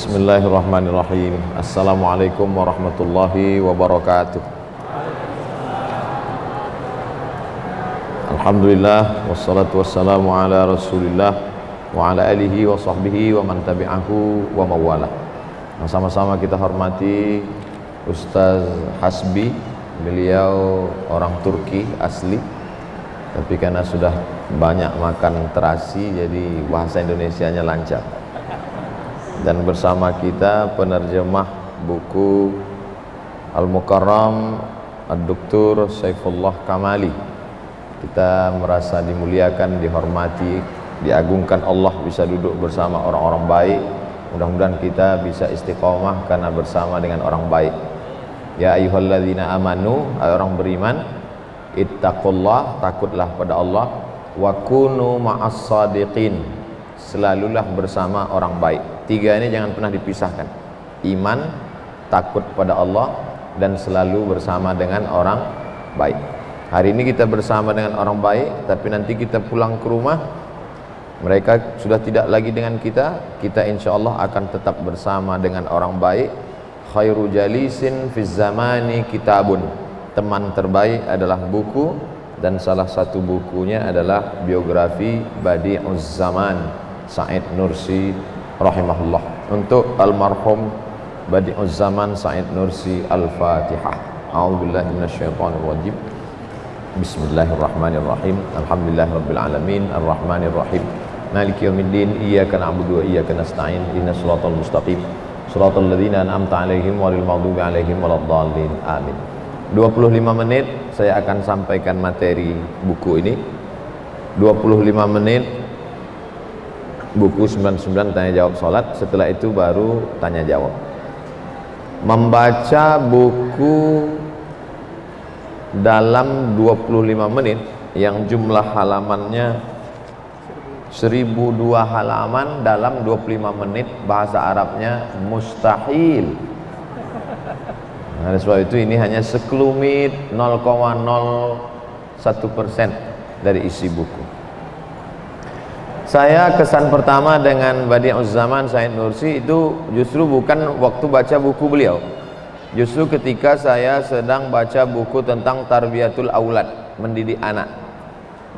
Bismillahirrahmanirrahim. Assalamualaikum warahmatullahi wabarakatuh. Alhamdulillah Wassalatu wassalamu ala rasulillah Wa ala alihi wa sahbihi wa man tabi'ahu wa mawala Sama-sama kita hormati Ustaz Hasbi Beliau orang Turki asli. Tapi karena sudah banyak makan terasi Jadi bahasa Indonesianya lancar dan bersama kita penerjemah buku Al-Mukarram Ad-Doktur Saifullah Kamali. Kita merasa dimuliakan, dihormati diagungkan Allah bisa duduk bersama orang-orang baik. Mudah-mudahan kita bisa istiqomah karena bersama dengan orang baik. Ya ayuhalladzina amanu orang beriman ittaqullah takutlah pada Allah. Wa kunu ma'as sadiqin selalulah bersama orang baik tiga ini jangan pernah dipisahkan. Iman takut pada Allah dan selalu bersama dengan orang baik. Hari ini kita bersama dengan orang baik tapi nanti kita pulang ke rumah mereka sudah tidak lagi dengan kita kita insya Allah akan tetap bersama dengan orang baik. Khairu jalisin fi zamani kitabun. Teman terbaik adalah buku dan salah satu bukunya adalah biografi Badi'uz Zaman Said Nursi rahimahullah. Untuk almarhum Badi'uz Zaman Said Nursi Al-Fatihah. A'udzubillahi minasyaitonir rajim Bismillahirrahmanirrahim. Alhamdulillahirabbil alamin arrahmanir rahim Maliki yaumiddin iyyaka na'budu wa iyyaka nasta'in. Ihdinas siratal mustaqim. Siratal ladzina an'amta 'alaihim ghairil maghdubi alaihim waladdallin. Amin. 25 menit saya akan sampaikan materi buku ini. 25 menit buku 99 tanya jawab sholat. Setelah itu baru tanya jawab. Membaca buku dalam 25 menit yang jumlah halamannya 1002 halaman dalam 25 menit bahasa Arabnya mustahil. Nah, sebab itu ini hanya sekelumit 0,01 persen dari isi buku saya kesan pertama dengan Badi'uz Zaman Said Nursi itu justru bukan waktu baca buku beliau. Justru ketika saya sedang baca buku tentang Tarbiyatul Aulad, mendidik anak.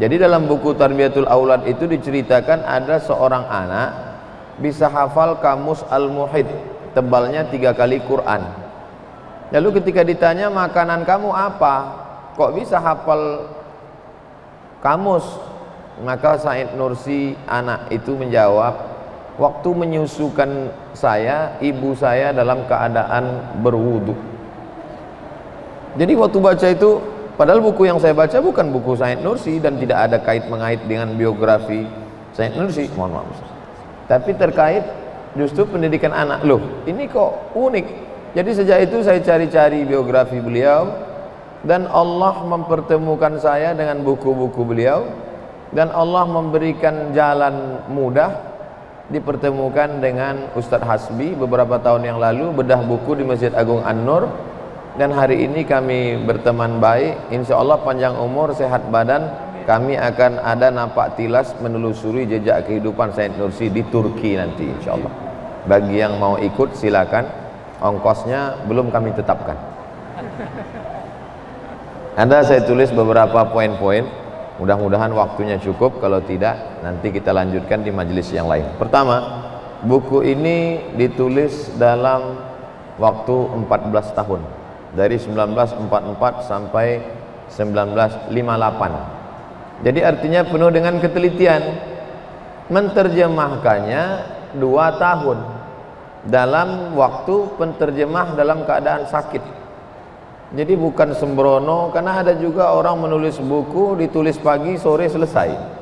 Jadi dalam buku Tarbiyatul Aulad itu diceritakan ada seorang anak bisa hafal kamus Al-Muhid, tebalnya tiga kali Quran. Lalu ketika ditanya makanan kamu apa? Kok bisa hafal kamus? Maka Said Nursi anak itu menjawab, waktu menyusukan saya, ibu saya dalam keadaan berwudu. Jadi waktu baca itu, padahal buku yang saya baca bukan buku Said Nursi dan tidak ada kait mengait dengan biografi Said Nursi, mohon maaf. Tapi terkait justru pendidikan anak. Loh, ini kok unik. Jadi sejak itu saya cari-cari biografi beliau dan Allah mempertemukan saya dengan buku-buku beliau dan Allah memberikan jalan mudah dipertemukan dengan Ustadz Hasbi beberapa tahun yang lalu bedah buku di Masjid Agung An-Nur. Dan hari ini kami berteman baik. Insya Allah panjang umur sehat badan. Kami akan ada napak tilas menelusuri jejak kehidupan Said Nursi di Turki nanti insya Allah. Bagi yang mau ikut silakan. Ongkosnya belum kami tetapkan. Anda saya tulis beberapa poin-poin Mudah-mudahan waktunya cukup, kalau tidak nanti kita lanjutkan di majelis yang lain. Pertama, buku ini ditulis dalam waktu 14 tahun. Dari 1944 sampai 1958. Jadi artinya penuh dengan ketelitian. Menterjemahkannya dua tahun dalam waktu penterjemah dalam keadaan sakit jadi bukan sembrono karena ada juga orang menulis buku ditulis pagi sore selesai.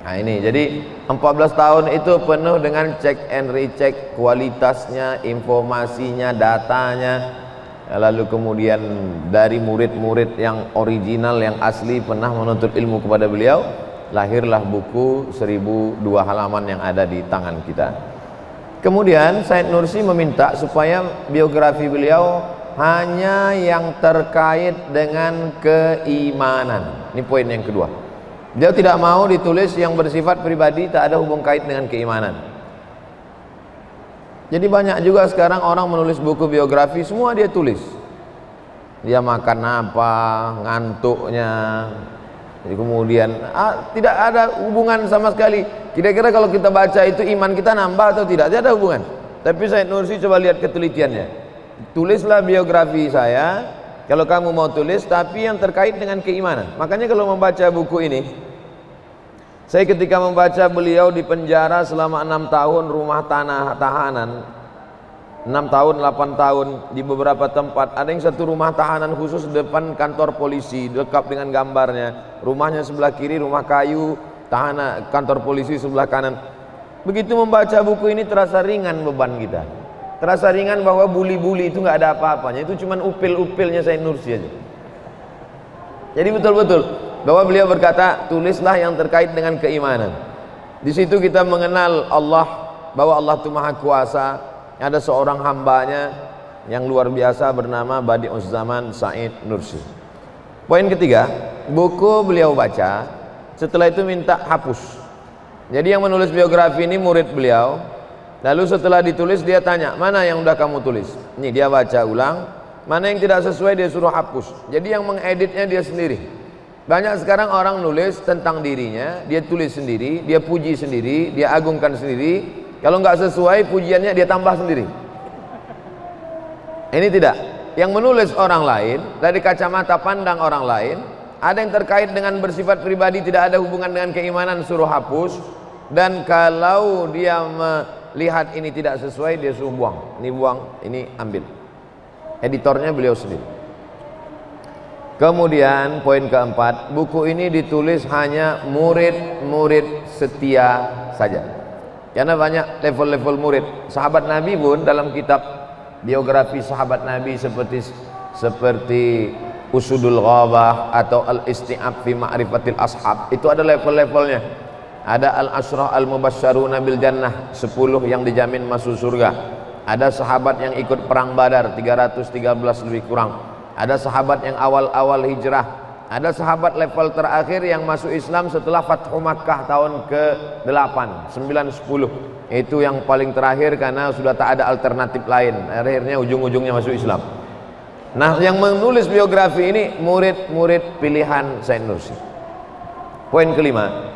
Nah ini jadi 14 tahun itu penuh dengan cek and recheck kualitasnya, informasinya, datanya. Lalu kemudian dari murid-murid yang original yang asli pernah menuntut ilmu kepada beliau, lahirlah buku 1002 halaman yang ada di tangan kita. Kemudian Said Nursi meminta supaya biografi beliau hanya yang terkait dengan keimanan. Ini poin yang kedua. Dia tidak mau ditulis yang bersifat pribadi tak ada hubung kait dengan keimanan. Jadi banyak juga sekarang orang menulis buku biografi semua dia tulis. Dia makan apa, ngantuknya. Jadi kemudian ah, tidak ada hubungan sama sekali. Kira-kira kalau kita baca itu iman kita nambah atau tidak? Tidak ada hubungan. Tapi saya Nursi coba lihat ketelitiannya. Tulislah biografi saya. Kalau kamu mau tulis tapi yang terkait dengan keimanan. Makanya kalau membaca buku ini saya ketika membaca beliau di penjara selama enam tahun rumah tanah tahanan enam tahun, 8 tahun di beberapa tempat ada yang satu rumah tahanan khusus depan kantor polisi dekat dengan gambarnya. Rumahnya sebelah kiri rumah kayu tahanan kantor polisi sebelah kanan. Begitu membaca buku ini terasa ringan beban kita terasa ringan bahwa bully-bully itu nggak ada apa-apanya. Itu cuma upil-upilnya saya Nursi aja. Jadi betul-betul bahwa beliau berkata tulislah yang terkait dengan keimanan. Di situ kita mengenal Allah bahwa Allah itu maha kuasa. Ada seorang hambanya yang luar biasa bernama Badi'uz Zaman Said Nursi. Poin ketiga buku beliau baca setelah itu minta hapus. Jadi yang menulis biografi ini murid beliau lalu setelah ditulis dia tanya mana yang udah kamu tulis ini dia baca ulang mana yang tidak sesuai dia suruh hapus jadi yang mengeditnya dia sendiri banyak sekarang orang nulis tentang dirinya, dia tulis sendiri, dia puji sendiri, dia agungkan sendiri. Kalau nggak sesuai pujiannya dia tambah sendiri. Ini tidak. Yang menulis orang lain dari kacamata pandang orang lain, ada yang terkait dengan bersifat pribadi tidak ada hubungan dengan keimanan suruh hapus dan kalau dia melihat ini tidak sesuai dia suruh buang. Ini buang, ini ambil. Editornya beliau sendiri. Kemudian poin keempat, buku ini ditulis hanya murid-murid setia saja. Karena banyak level-level murid. Sahabat Nabi pun dalam kitab biografi sahabat Nabi seperti seperti Usudul Ghabah atau Al-Isti'ab fi Ma'rifatil Ashab, itu ada level-levelnya. Ada Al-Asrah Al-Mubasysyaruna bil Jannah, 10 yang dijamin masuk surga. Ada sahabat yang ikut perang Badar 313 lebih kurang. Ada sahabat yang awal-awal hijrah. Ada sahabat level terakhir yang masuk Islam setelah Fathu Makkah tahun ke-8 9 10 itu yang paling terakhir karena sudah tak ada alternatif lain. Akhirnya ujung-ujungnya masuk Islam. Nah yang menulis biografi ini murid-murid pilihan Said Nursi. Poin kelima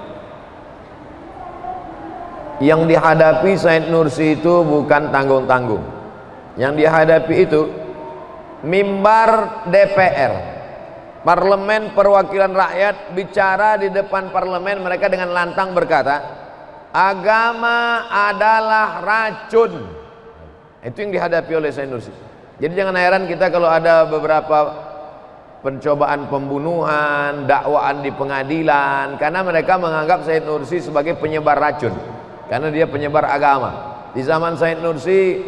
yang dihadapi Said Nursi itu bukan tanggung-tanggung. Yang dihadapi itu mimbar DPR parlemen perwakilan rakyat bicara di depan parlemen mereka dengan lantang berkata agama adalah racun. Itu yang dihadapi oleh Said Nursi. Jadi jangan heran kita kalau ada beberapa pencobaan pembunuhan dakwaan di pengadilan karena mereka menganggap Said Nursi sebagai penyebar racun karena dia penyebar agama. Di zaman Said Nursi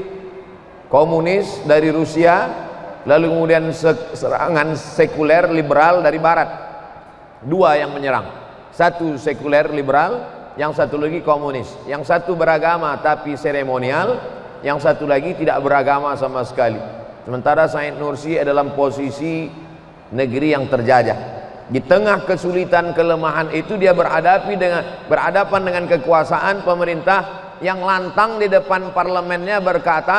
komunis dari Rusia lalu kemudian serangan sekuler liberal dari barat. Dua yang menyerang. Satu sekuler liberal yang satu lagi komunis. Yang satu beragama tapi seremonial yang satu lagi tidak beragama sama sekali. Sementara Said Nursi adalah posisi negeri yang terjajah di tengah kesulitan kelemahan itu dia berhadapi dengan berhadapan dengan kekuasaan pemerintah yang lantang di depan parlemennya berkata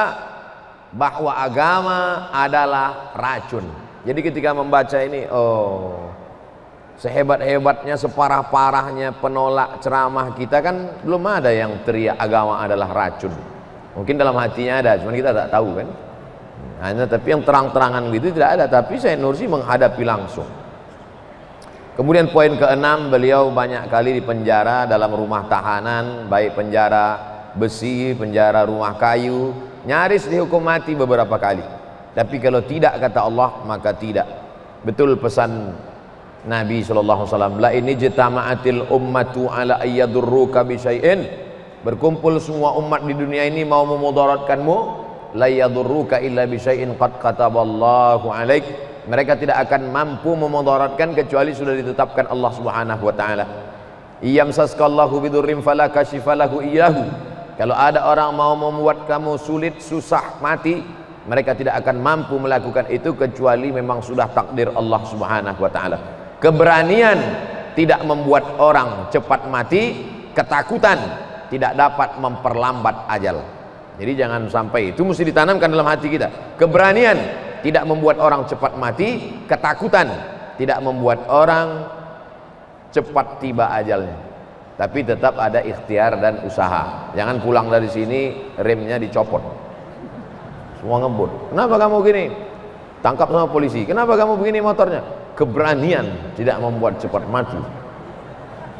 bahwa agama adalah racun. Jadi ketika membaca ini, oh, sehebat-hebatnya, separah-parahnya penolak ceramah kita kan belum ada yang teriak agama adalah racun. Mungkin dalam hatinya ada, cuma kita tak tahu kan. Hanya tapi yang terang-terangan gitu tidak ada. Tapi saya Nursi menghadapi langsung. Kemudian poin keenam beliau banyak kali di penjara dalam rumah tahanan, baik penjara besi, penjara rumah kayu, nyaris dihukum mati beberapa kali. Tapi kalau tidak kata Allah maka tidak. Betul pesan Nabi SAW la ini jetama'atil ummatu ala ayyadurruka bisyai'in berkumpul semua umat di dunia ini mau memudaratkanmu la yadurruka illa bisyai'in qad kataballahu alaik mereka tidak akan mampu memudaratkan kecuali sudah ditetapkan Allah Subhanahu wa taala iyam saskallahu bidurrim fala kashifalahu iyahu kalau ada orang mau membuat kamu sulit, susah, mati, mereka tidak akan mampu melakukan itu kecuali memang sudah takdir Allah Subhanahu wa taala. Keberanian tidak membuat orang cepat mati, ketakutan tidak dapat memperlambat ajal. jadi jangan sampai itu mesti ditanamkan dalam hati kita keberanian tidak membuat orang cepat mati ketakutan. Tidak membuat orang cepat tiba ajalnya. Tapi tetap ada ikhtiar dan usaha. Jangan pulang dari sini remnya dicopot. Semua ngebut. Kenapa kamu gini? Tangkap sama polisi. Kenapa kamu begini motornya? Keberanian tidak membuat cepat mati.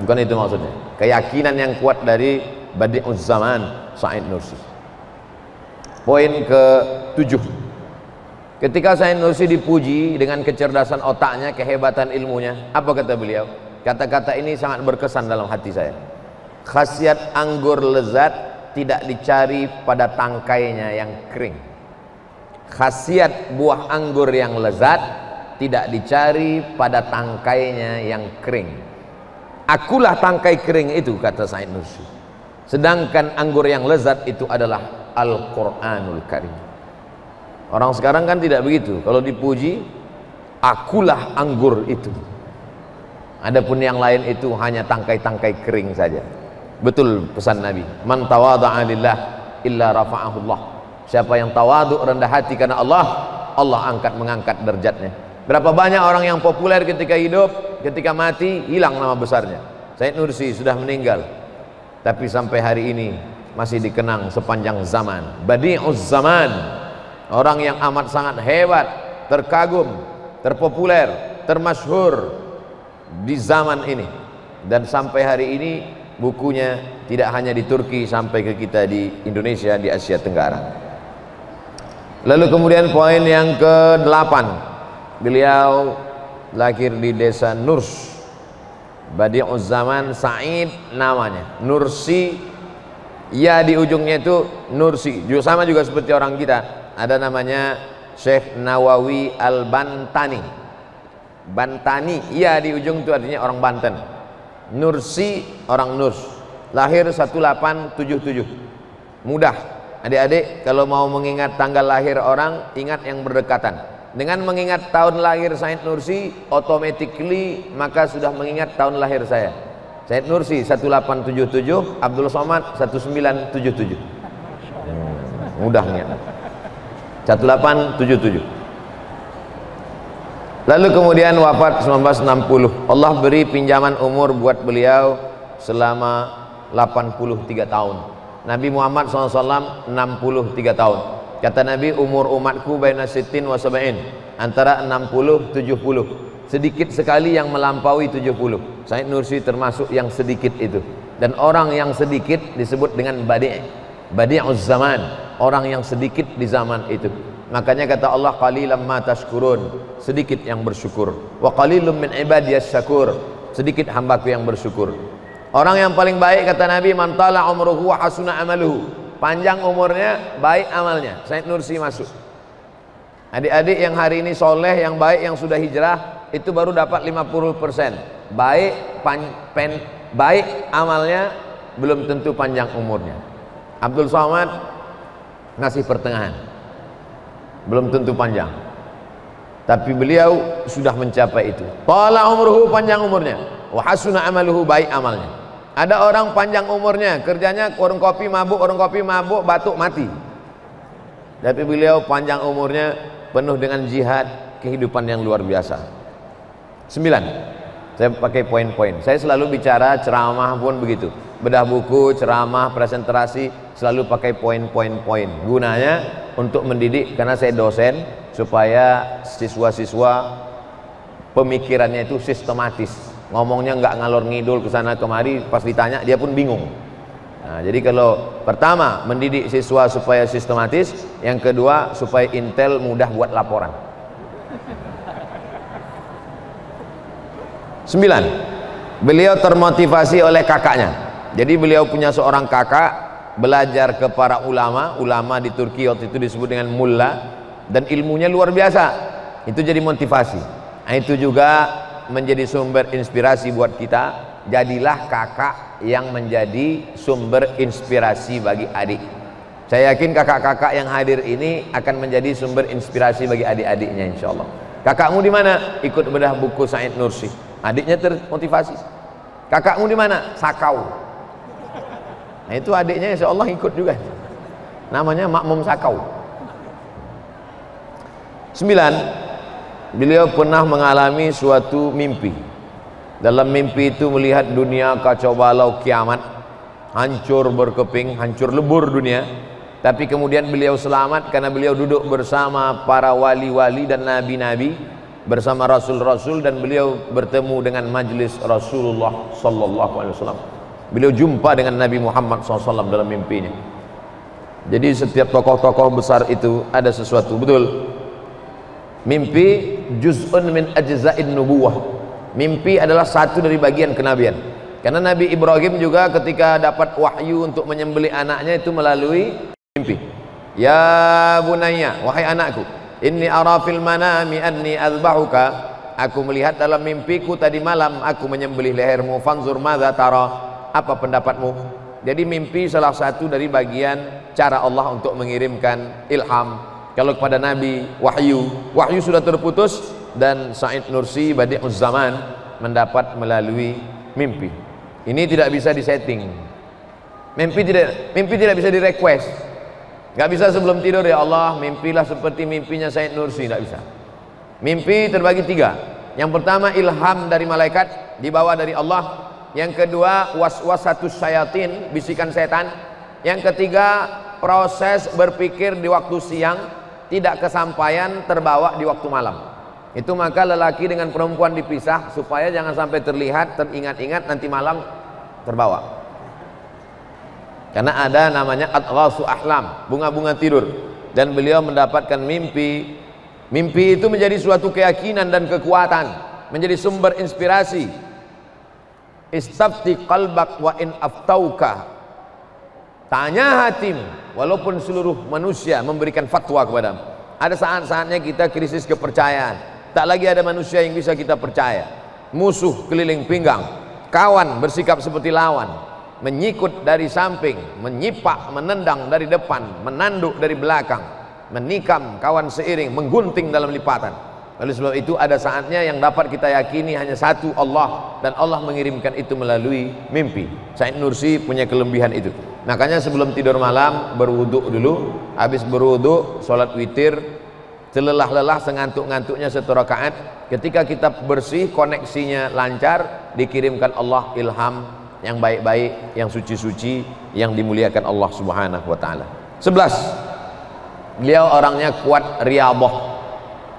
Bukan itu maksudnya. Keyakinan yang kuat dari Badi'uz Zaman Said Nursi. Poin ke tujuh ketika Said Nursi dipuji dengan kecerdasan otaknya kehebatan ilmunya apa kata beliau? Kata-kata ini sangat berkesan dalam hati saya. Khasiat anggur lezat tidak dicari pada tangkainya yang kering. Khasiat buah anggur yang lezat tidak dicari pada tangkainya yang kering. Akulah tangkai kering itu kata Said Nursi. Sedangkan anggur yang lezat itu adalah Al-Quranul Karim orang sekarang kan tidak begitu kalau dipuji akulah anggur itu adapun yang lain itu hanya tangkai-tangkai kering saja betul pesan Nabi man tawada'a lillah illa rafa'ahullah siapa yang tawadu rendah hati karena Allah Allah angkat mengangkat derajatnya Berapa banyak orang yang populer ketika hidup, ketika mati hilang nama besarnya. Said Nursi sudah meninggal. Tapi sampai hari ini masih dikenang sepanjang zaman. Badi'uz zaman. Orang yang amat sangat hebat, terkagum, terpopuler, termasyhur di zaman ini. Dan sampai hari ini bukunya tidak hanya di Turki sampai ke kita di Indonesia di Asia Tenggara. Lalu kemudian poin yang ke-8 beliau lahir di desa Nurs. Badi'uz Zaman Said namanya. Nursi. Ya di ujungnya itu Nursi. Sama juga seperti orang kita ada namanya Syekh Nawawi Al-Bantani. Bantani ya di ujung itu artinya orang Banten. Nursi orang Nurs. Lahir 1877 mudah. Adik-adik kalau mau mengingat tanggal lahir orang ingat yang berdekatan. Dengan mengingat tahun lahir Said Nursi automatically maka sudah mengingat tahun lahir saya. Said Nursi 1877 Abdul Somad 1977 hmm, mudah ingat 1877 lalu kemudian wafat 1960 Allah beri pinjaman umur buat beliau selama 83 tahun Nabi Muhammad SAW 63 tahun Kata Nabi umur umatku baina sittin wa sab'in antara 60 70. Sedikit sekali yang melampaui 70. Said Nursi termasuk yang sedikit itu. Dan orang yang sedikit disebut dengan badi' badi'uz zaman, orang yang sedikit di zaman itu. Makanya kata Allah qalilan ma tashkurun, sedikit yang bersyukur. Wa qalilum min ibadiyas syakur, sedikit hambaku yang bersyukur. Orang yang paling baik kata Nabi man tala umruhu wa hasuna amaluhu. Panjang umurnya baik amalnya. Said Nursi masuk. Adik-adik yang hari ini soleh yang baik yang sudah hijrah itu baru dapat 50% baik pan, pen, baik amalnya belum tentu panjang umurnya. Abdul Somad ngasih pertengahan belum tentu panjang tapi beliau sudah mencapai itu Pala umruhu panjang umurnya wa hasuna amaluhu baik amalnya ada orang panjang umurnya, kerjanya warung kopi mabuk, warung kopi mabuk, batuk mati. Tapi beliau panjang umurnya penuh dengan jihad, kehidupan yang luar biasa. Sembilan. Saya pakai poin-poin. Saya selalu bicara ceramah pun begitu. Bedah buku, ceramah, presentasi selalu pakai poin-poin-poin. Gunanya untuk mendidik karena saya dosen supaya siswa-siswa pemikirannya itu sistematis. Ngomongnya nggak ngalor ngidul ke sana kemari pas ditanya dia pun bingung. Nah, jadi kalau pertama mendidik siswa supaya sistematis yang kedua supaya intel mudah buat laporan. Sembilan. Beliau termotivasi oleh kakaknya jadi beliau punya seorang kakak belajar ke para ulama ulama di Turki waktu itu disebut dengan mulla dan ilmunya luar biasa. Itu jadi motivasi. Nah, itu juga menjadi sumber inspirasi buat kita. Jadilah kakak yang menjadi sumber inspirasi bagi adik. Saya yakin kakak-kakak yang hadir ini akan menjadi sumber inspirasi bagi adik-adiknya insya Allah kakakmu di mana? Ikut bedah buku Said Nursi. Adiknya termotivasi. Kakakmu di mana? Sakau nah itu adiknya insya Allah ikut juga. Namanya makmum sakau. Sembilan beliau pernah mengalami suatu mimpi. Dalam mimpi itu melihat dunia kacau balau kiamat hancur berkeping hancur lebur dunia. Tapi kemudian beliau selamat karena beliau duduk bersama para wali-wali dan nabi-nabi bersama rasul-rasul dan beliau bertemu dengan majlis Rasulullah sallallahu alaihi wasallam. Beliau jumpa dengan Nabi Muhammad SAW dalam mimpinya. Jadi setiap tokoh-tokoh besar itu ada sesuatu betul. Mimpi juz'un min ajza'in nubuwah. Mimpi adalah satu dari bagian kenabian. Karena Nabi Ibrahim juga ketika dapat wahyu untuk menyembelih anaknya itu melalui mimpi. Ya bunayya, wahai anakku, Inni arafil manami anni azbahuka Aku melihat dalam mimpiku tadi malam Aku menyembelih lehermu Fanzur madha tara Apa pendapatmu? Jadi mimpi salah satu dari bagian Cara Allah untuk mengirimkan ilham. Kalau kepada Nabi Wahyu. Wahyu sudah terputus Dan Said Nursi Badi'uz Zaman Mendapat melalui mimpi. Ini tidak bisa disetting. Mimpi tidak mimpi tidak bisa direquest. Gak bisa sebelum tidur ya Allah mimpilah seperti mimpinya Said Nursi. Gak bisa. Mimpi terbagi tiga. Yang pertama ilham dari malaikat Dibawa dari Allah Yang kedua was-was satu syayatin Bisikan setan. Yang ketiga proses berpikir di waktu siang Tidak kesampaian terbawa di waktu malam. Itu maka lelaki dengan perempuan dipisah Supaya jangan sampai terlihat Teringat-ingat nanti malam terbawa. Karena ada namanya atghasu ahlam bunga-bunga tidur. Dan beliau mendapatkan mimpi. Mimpi itu menjadi suatu keyakinan dan kekuatan menjadi sumber inspirasi istafti qalbak wa in aftauka. Tanya hatimu walaupun seluruh manusia memberikan fatwa kepadamu. Ada saat-saatnya kita krisis kepercayaan. Tak lagi ada manusia yang bisa kita percaya. Musuh keliling pinggang. Kawan bersikap seperti lawan. Menyikut dari samping, menyipak, menendang dari depan, menanduk dari belakang, menikam kawan seiring, menggunting dalam lipatan. Oleh sebab itu ada saatnya yang dapat kita yakini hanya satu Allah dan Allah mengirimkan itu melalui mimpi. Said Nursi punya kelebihan itu. Makanya sebelum tidur malam berwuduk dulu, habis berwuduk sholat witir, selelah-lelah sengantuk-ngantuknya satu rakaat. Ketika kita bersih, koneksinya lancar, dikirimkan Allah ilham yang baik-baik, yang suci-suci, yang dimuliakan Allah Subhanahu wa taala. 11. Beliau orangnya kuat riyadhah.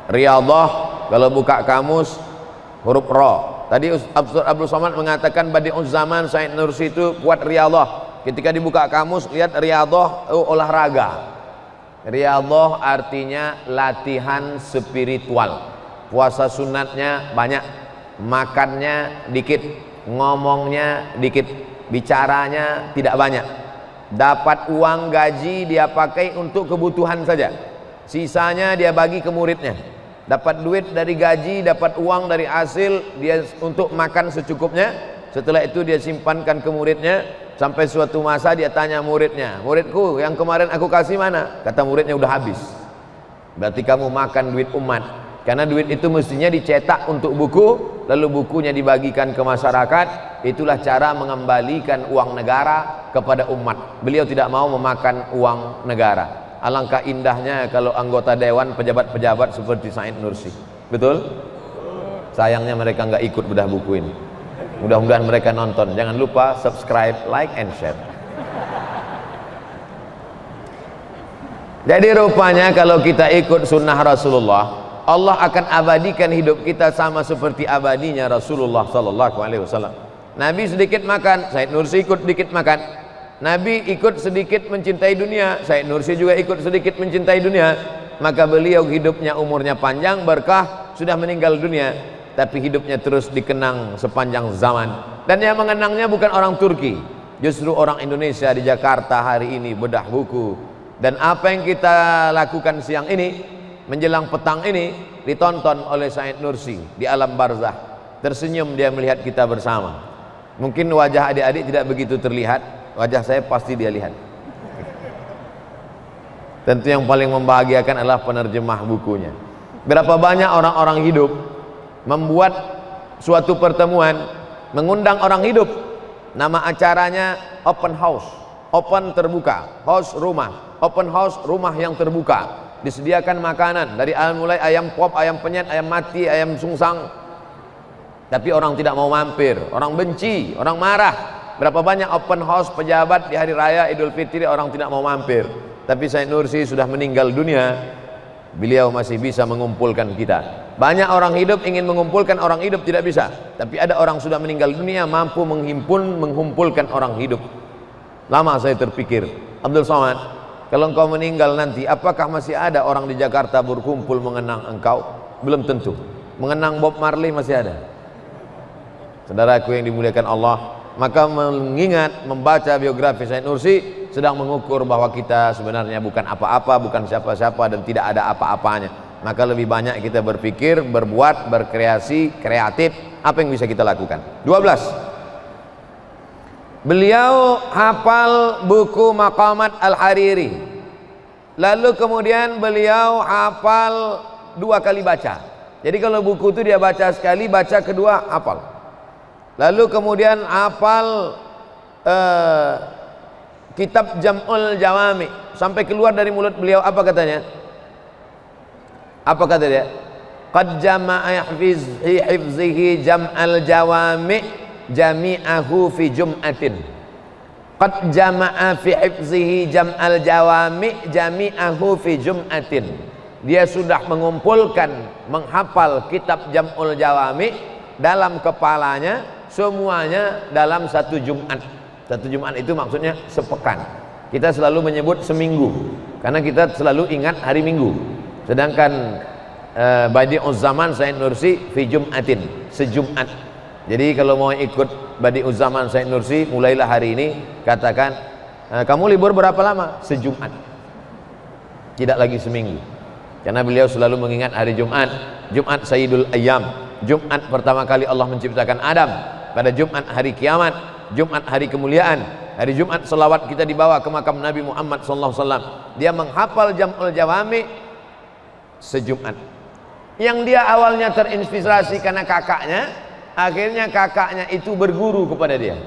Riyadhah kalau buka kamus huruf ra. Tadi Ustaz Abdul Somad mengatakan Badi'uz Zaman Said Nursi itu kuat riyadhah. Ketika dibuka kamus lihat riyadhah oh, olahraga. Riyadhah artinya latihan spiritual. Puasa sunatnya banyak, makannya dikit, ngomongnya dikit bicaranya tidak banyak dapat uang gaji dia pakai untuk kebutuhan saja sisanya dia bagi ke muridnya dapat duit dari gaji dapat uang dari hasil dia untuk makan secukupnya. Setelah itu dia simpankan ke muridnya. Sampai suatu masa dia tanya muridnya muridku yang kemarin aku kasih mana? Kata muridnya udah habis. Berarti kamu makan duit umat. Karena duit itu mestinya dicetak untuk buku lalu bukunya dibagikan ke masyarakat. Itulah cara mengembalikan uang negara kepada umat. Beliau tidak mau memakan uang negara alangkah indahnya kalau anggota dewan pejabat-pejabat seperti Said Nursi betul? sayangnya mereka nggak ikut bedah buku ini mudah-mudahan mereka nonton jangan lupa subscribe, like, and share jadi rupanya kalau kita ikut sunnah Rasulullah Allah akan abadikan hidup kita sama seperti abadinya Rasulullah sallallahu alaihi wasallam. Nabi sedikit makan, Said Nursi ikut sedikit makan. Nabi ikut sedikit mencintai dunia, Said Nursi juga ikut sedikit mencintai dunia. Maka beliau hidupnya umurnya panjang, berkah, sudah meninggal dunia, tapi hidupnya terus dikenang sepanjang zaman. Dan yang mengenangnya bukan orang Turki, justru orang Indonesia di Jakarta hari ini bedah buku. Dan apa yang kita lakukan siang ini menjelang petang ini ditonton oleh Said Nursi di alam barzah tersenyum dia melihat kita bersama mungkin wajah adik-adik tidak begitu terlihat wajah saya pasti dia lihat. Tentu yang paling membahagiakan adalah penerjemah bukunya. Berapa banyak orang-orang hidup membuat suatu pertemuan mengundang orang hidup. Nama acaranya open house open terbuka house rumah open house rumah yang terbuka. Disediakan makanan dari mulai ayam pop ayam penyet ayam mati ayam sungsang. Tapi orang tidak mau mampir orang benci orang marah berapa banyak open house pejabat di hari raya idul fitri orang tidak mau mampir tapi Said Nursi sudah meninggal dunia beliau masih bisa mengumpulkan kita banyak orang hidup ingin mengumpulkan orang hidup tidak bisa tapi ada orang sudah meninggal dunia mampu menghimpun mengumpulkan orang hidup lama saya terpikir Abdul Somad kalau engkau meninggal nanti, apakah masih ada orang di Jakarta berkumpul mengenang engkau? Belum tentu. Mengenang Bob Marley masih ada. Saudaraku yang dimuliakan Allah, maka mengingat membaca biografi Said Nursi sedang mengukur bahwa kita sebenarnya bukan apa-apa, bukan siapa-siapa dan tidak ada apa-apanya. Maka lebih banyak kita berpikir, berbuat, berkreasi, kreatif, apa yang bisa kita lakukan. 12. Beliau hafal buku Maqamat Al-Hariri. Lalu kemudian beliau hafal dua kali baca. Jadi kalau buku itu dia baca sekali, baca kedua hafal. Lalu kemudian hafal uh, kitab Jam'ul Jawami sampai keluar dari mulut beliau apa katanya? Apa kata dia? Qad jama'a hifzihi jam'al jawami' jami'ahu fi jum'atin qad jama'a fi hifzihi jam'al jawami jami'ahu fi jum'atin dia sudah mengumpulkan menghafal kitab jam'ul jawami dalam kepalanya semuanya dalam satu Jumat satu Jumat itu maksudnya sepekan kita selalu menyebut seminggu karena kita selalu ingat hari Minggu sedangkan uh, Badi'uz Zaman Said Nursi fi Jum'atin sejumat jadi kalau mau ikut Badi Uzaman Said Nursi, mulailah hari ini katakan, e, kamu libur berapa lama? Sejumat. Tidak lagi seminggu. Karena beliau selalu mengingat hari Jumat, Jumat Sayyidul Ayyam, Jumat pertama kali Allah menciptakan Adam, pada Jumat hari kiamat, Jumat hari kemuliaan, hari Jumat selawat kita dibawa ke makam Nabi Muhammad SAW. Dia menghafal Jam'ul Jawami sejumat. Yang dia awalnya terinspirasi karena kakaknya, Akhirnya kakaknya itu berguru kepada dia.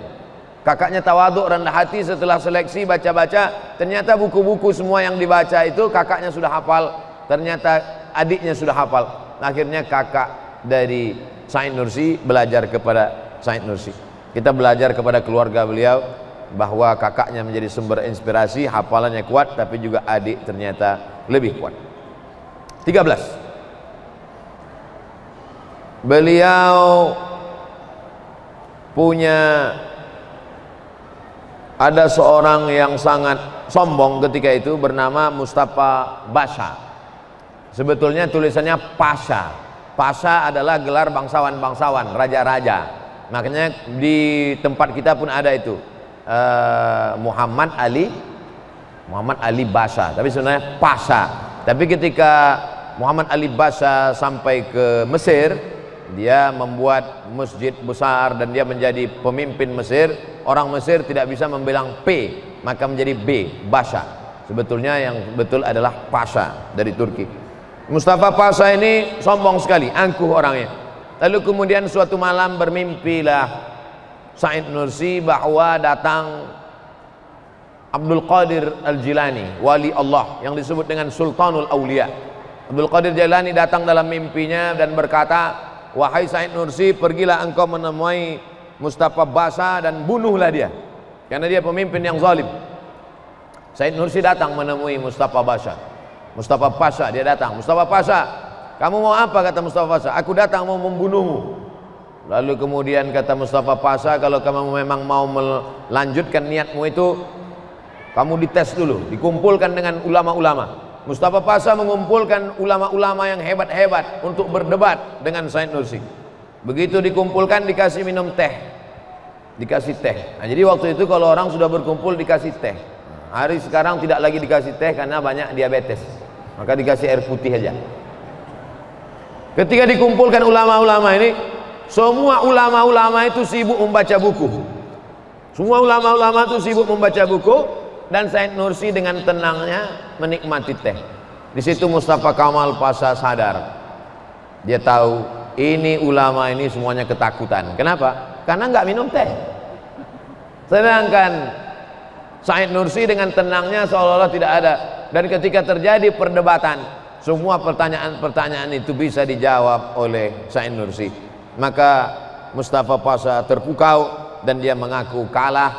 Kakaknya tawaduk rendah hati setelah seleksi baca-baca, ternyata buku-buku semua yang dibaca itu kakaknya sudah hafal, ternyata adiknya sudah hafal. Akhirnya kakak dari Said Nursi belajar kepada Said Nursi. Kita belajar kepada keluarga beliau bahwa kakaknya menjadi sumber inspirasi, hafalannya kuat tapi juga adik ternyata lebih kuat. 13. Beliau punya ada seorang yang sangat sombong ketika itu bernama Mustafa Basha sebetulnya tulisannya Pasha Pasha adalah gelar bangsawan-bangsawan raja-raja makanya di tempat kita pun ada itu. Uh, Muhammad Ali Muhammad Ali Basha tapi sebenarnya Pasha. Tapi ketika Muhammad Ali Basha sampai ke Mesir dia membuat masjid besar dan dia menjadi pemimpin Mesir. Orang Mesir tidak bisa membilang P maka menjadi B Basha. Sebetulnya yang betul adalah Pasha dari Turki. Mustafa Pasha ini sombong sekali angkuh orangnya lalu kemudian suatu malam bermimpilah Said Nursi bahwa datang Abdul Qadir Al-Jilani wali Allah yang disebut dengan Sultanul Aulia Abdul Qadir Jilani datang dalam mimpinya dan berkata Wahai Said Nursi, pergilah engkau menemui Mustafa Basa dan bunuhlah dia. Karena dia pemimpin yang zalim. Said Nursi datang menemui Mustafa Basa. Mustafa Pasha dia datang. Mustafa Pasha, kamu mau apa kata Mustafa Pasha? Aku datang mau membunuhmu. Lalu kemudian kata Mustafa Pasha, kalau kamu memang mau melanjutkan niatmu itu, kamu dites dulu, dikumpulkan dengan ulama-ulama. Mustafa Pasha mengumpulkan ulama-ulama yang hebat-hebat untuk berdebat dengan Said Nursi. Begitu dikumpulkan dikasih minum teh. Dikasih teh. Nah, jadi waktu itu kalau orang sudah berkumpul dikasih teh. Hari sekarang tidak lagi dikasih teh karena banyak diabetes. Maka dikasih air putih aja. Ketika dikumpulkan ulama-ulama ini, semua ulama-ulama itu sibuk membaca buku. Semua ulama-ulama itu sibuk membaca buku dan Said Nursi dengan tenangnya menikmati teh. Di situ Mustafa Kamal Pasha sadar. Dia tahu ini ulama ini semuanya ketakutan. Kenapa? Karena nggak minum teh. Sedangkan Said Nursi dengan tenangnya seolah-olah tidak ada dan ketika terjadi perdebatan semua pertanyaan-pertanyaan itu bisa dijawab oleh Said Nursi. Maka Mustafa Pasha terpukau dan dia mengaku kalah.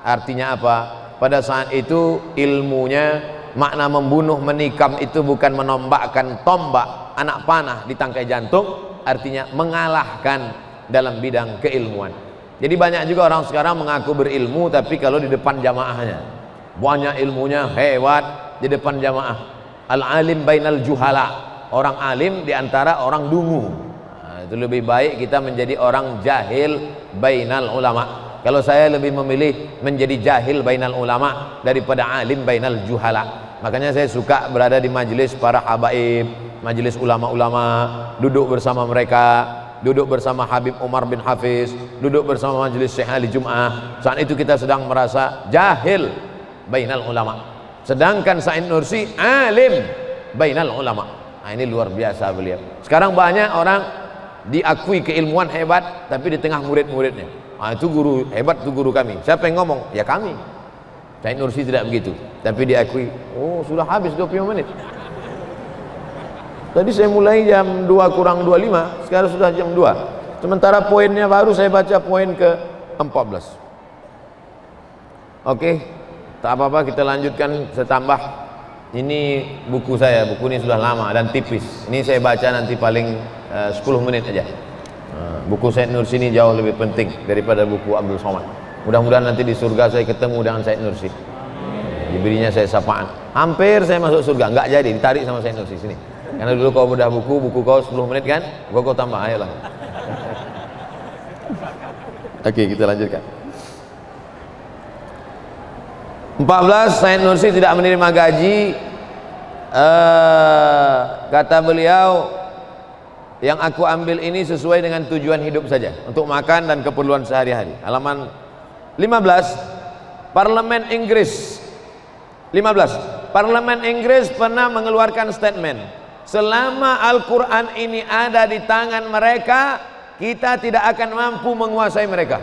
Artinya apa? Pada saat itu ilmunya makna membunuh menikam itu bukan menombakkan tombak anak panah di tangkai jantung. Artinya mengalahkan dalam bidang keilmuan. Jadi banyak juga orang sekarang mengaku berilmu tapi kalau di depan jamaahnya banyak ilmunya hebat di depan jamaah. Al-alim bainal juhala. Orang alim di antara orang dungu. Nah, itu lebih baik kita menjadi orang jahil bainal ulama. Kalau saya lebih memilih menjadi jahil bainal ulama daripada alim bainal juhala. Makanya saya suka berada di majelis para habaib, majelis ulama-ulama, duduk bersama mereka, duduk bersama Habib Umar bin Hafiz, duduk bersama majelis Syekh Ali Jum'ah. Saat itu kita sedang merasa jahil bainal ulama. Sedangkan Said Nursi alim bainal ulama. Nah, ini luar biasa beliau. Sekarang banyak orang diakui keilmuan hebat tapi di tengah murid-muridnya. Ah itu guru hebat itu guru kami. Siapa yang ngomong? Ya kami. Said Nursi tidak begitu, tapi diakui. Oh, sudah habis 20 menit. Tadi saya mulai jam 2 kurang 25, sekarang sudah jam 2. Sementara poinnya baru saya baca poin ke 14. Oke, tak apa-apa kita lanjutkan saya tambah. Ini buku saya, buku ini sudah lama dan tipis. Ini saya baca nanti paling eh, uh, 10 menit aja. Uh, buku Said Nursi ini jauh lebih penting daripada buku Abdul Somad. Mudah-mudahan nanti di surga saya ketemu dengan Said Nursi. Diberinya saya sapaan. Hampir saya masuk surga, enggak jadi, ditarik sama Said Nursi sini. Karena dulu kau bedah buku, buku kau 10 menit kan? Gua kau tambah, ayolah. Oke, kita lanjutkan. 14 Said Nursi tidak menerima gaji. Uh, kata beliau yang aku ambil ini sesuai dengan tujuan hidup saja untuk makan dan keperluan sehari-hari. Halaman 15 Parlemen Inggris. 15 Parlemen Inggris pernah mengeluarkan statement selama Al-Quran ini ada di tangan mereka kita tidak akan mampu menguasai mereka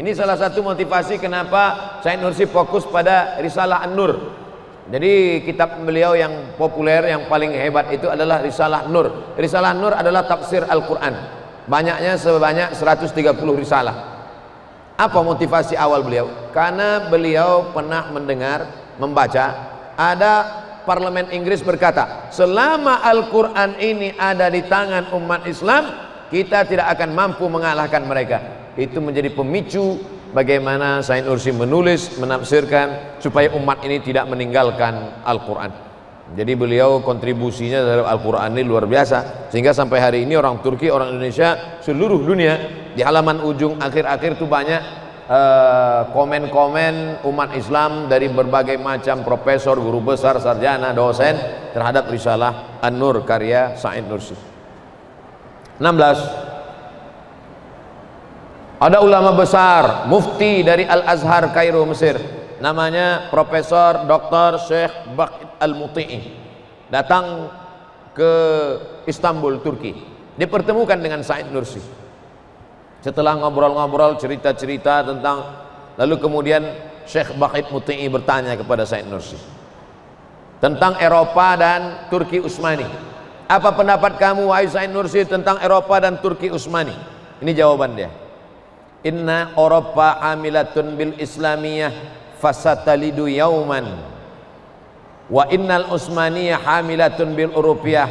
ini salah satu motivasi kenapa Said Nursi fokus pada Risalah An-Nur. Jadi kitab beliau yang populer yang paling hebat itu adalah Risalah Nur. Risalah Nur adalah tafsir Al-Quran. Banyaknya sebanyak 130 risalah. Apa motivasi awal beliau? Karena beliau pernah mendengar membaca ada parlemen Inggris berkata selama Al-Quran ini ada di tangan umat Islam kita tidak akan mampu mengalahkan mereka itu menjadi pemicu bagaimana Said Nursi menulis menafsirkan supaya umat ini tidak meninggalkan Al-Quran. Jadi beliau kontribusinya terhadap Al-Quran ini luar biasa. Sehingga sampai hari ini orang Turki, orang Indonesia seluruh dunia di halaman ujung akhir-akhir itu banyak Eh, komen-komen uh, umat Islam dari berbagai macam profesor, guru besar, sarjana, dosen terhadap risalah An-Nur karya Said Nursi. 16 Ada ulama besar, mufti dari Al-Azhar Kairo Mesir, namanya Profesor Dr. Syekh Baqid Al-Muti'i. Datang ke Istanbul, Turki. Dipertemukan dengan Said Nursi setelah ngobrol-ngobrol cerita-cerita tentang lalu kemudian Syekh Bakit Muti'i bertanya kepada Said Nursi tentang Eropa dan Turki Utsmani. Apa pendapat kamu wahai Said Nursi tentang Eropa dan Turki Utsmani? Ini jawaban dia. Inna Eropa amilatun bil Islamiyah fasatalidu yauman. Wa innal Utsmaniyah hamilatun bil Urupiyah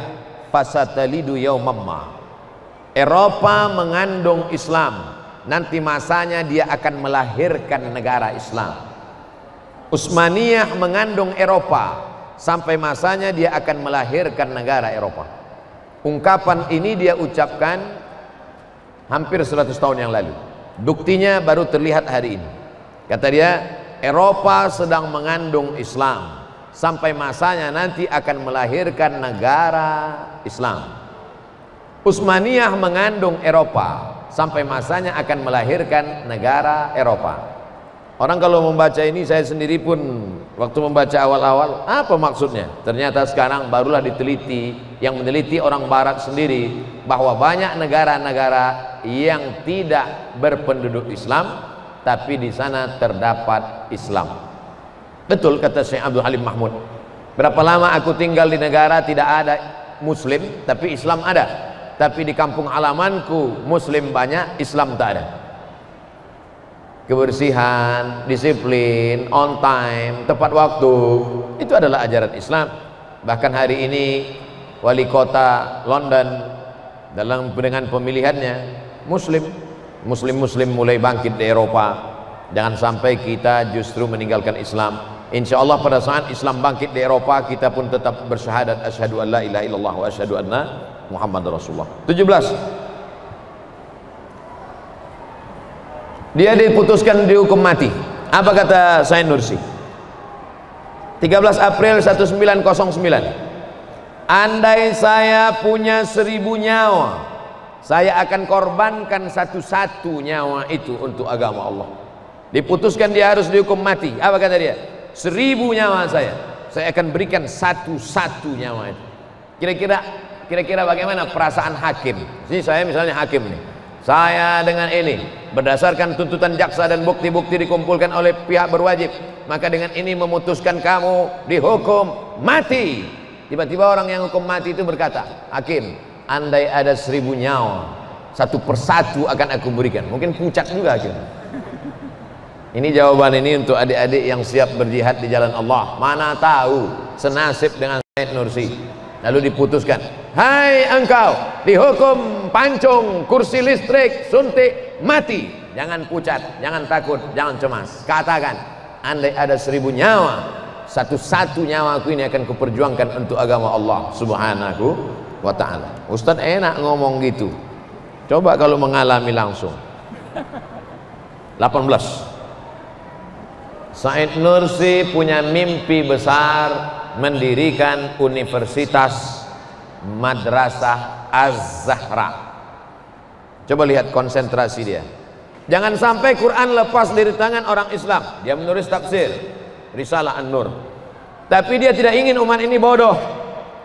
fasatalidu yaumamma. Eropa mengandung Islam. Nanti masanya dia akan melahirkan negara Islam. Utsmaniyah mengandung Eropa. Sampai masanya dia akan melahirkan negara Eropa. Ungkapan ini dia ucapkan hampir 100 tahun yang lalu buktinya baru terlihat hari ini. Kata dia Eropa sedang mengandung Islam. Sampai masanya nanti akan melahirkan negara Islam. Utsmaniyah mengandung Eropa. Sampai masanya akan melahirkan negara Eropa. Orang kalau membaca ini saya sendiri pun waktu membaca awal-awal apa maksudnya? Ternyata sekarang barulah diteliti yang meneliti orang barat sendiri bahwa banyak negara-negara yang tidak berpenduduk Islam tapi di sana terdapat Islam. betul kata Syekh Abdul Halim Mahmud berapa lama aku tinggal di negara tidak ada muslim tapi Islam ada tapi di kampung halamanku muslim banyak Islam tak ada kebersihan, disiplin, on time, tepat waktu. Itu adalah ajaran Islam. Bahkan hari ini wali kota London dalam dengan pemilihannya muslim. Muslim-muslim mulai bangkit di Eropa. Jangan sampai kita justru meninggalkan Islam. Insya Allah pada saat Islam bangkit di Eropa kita pun tetap bersyahadat asyhadu an la ilaha illallah wa asyhadu anna Muhammad Rasulullah. 17 dia diputuskan dihukum mati. Apa kata Said Nursi? 13 April 1909 andai saya punya seribu nyawa saya akan korbankan satu-satu nyawa itu untuk agama Allah. Diputuskan dia harus dihukum mati. Apa kata dia? Seribu nyawa saya saya akan berikan satu-satu nyawa itu. Kira-kira kira-kira bagaimana perasaan hakim? Ini saya misalnya hakim nih saya dengan ini berdasarkan tuntutan jaksa dan bukti-bukti dikumpulkan oleh pihak berwajib maka dengan ini memutuskan kamu dihukum mati tiba-tiba orang yang hukum mati itu berkata hakim andai ada seribu nyawa satu persatu akan aku berikan mungkin pucat juga hakim ini jawaban ini untuk adik-adik yang siap berjihad di jalan Allah. Mana tahu senasib dengan Said Nursi. Lalu diputuskan, "Hai engkau, dihukum pancung, kursi listrik, suntik, mati. Jangan pucat, jangan takut, jangan cemas. Katakan, andai ada seribu nyawa, satu-satu nyawa aku ini akan kuperjuangkan untuk agama Allah Subhanahu wa taala." Ustaz enak ngomong gitu. Coba kalau mengalami langsung. 18 Said Nursi punya mimpi besar mendirikan Universitas Madrasah Az-Zahra. Coba lihat konsentrasi dia. Jangan sampai Quran lepas dari tangan orang Islam. Dia menulis tafsir Risalah An-Nur. Tapi dia tidak ingin umat ini bodoh.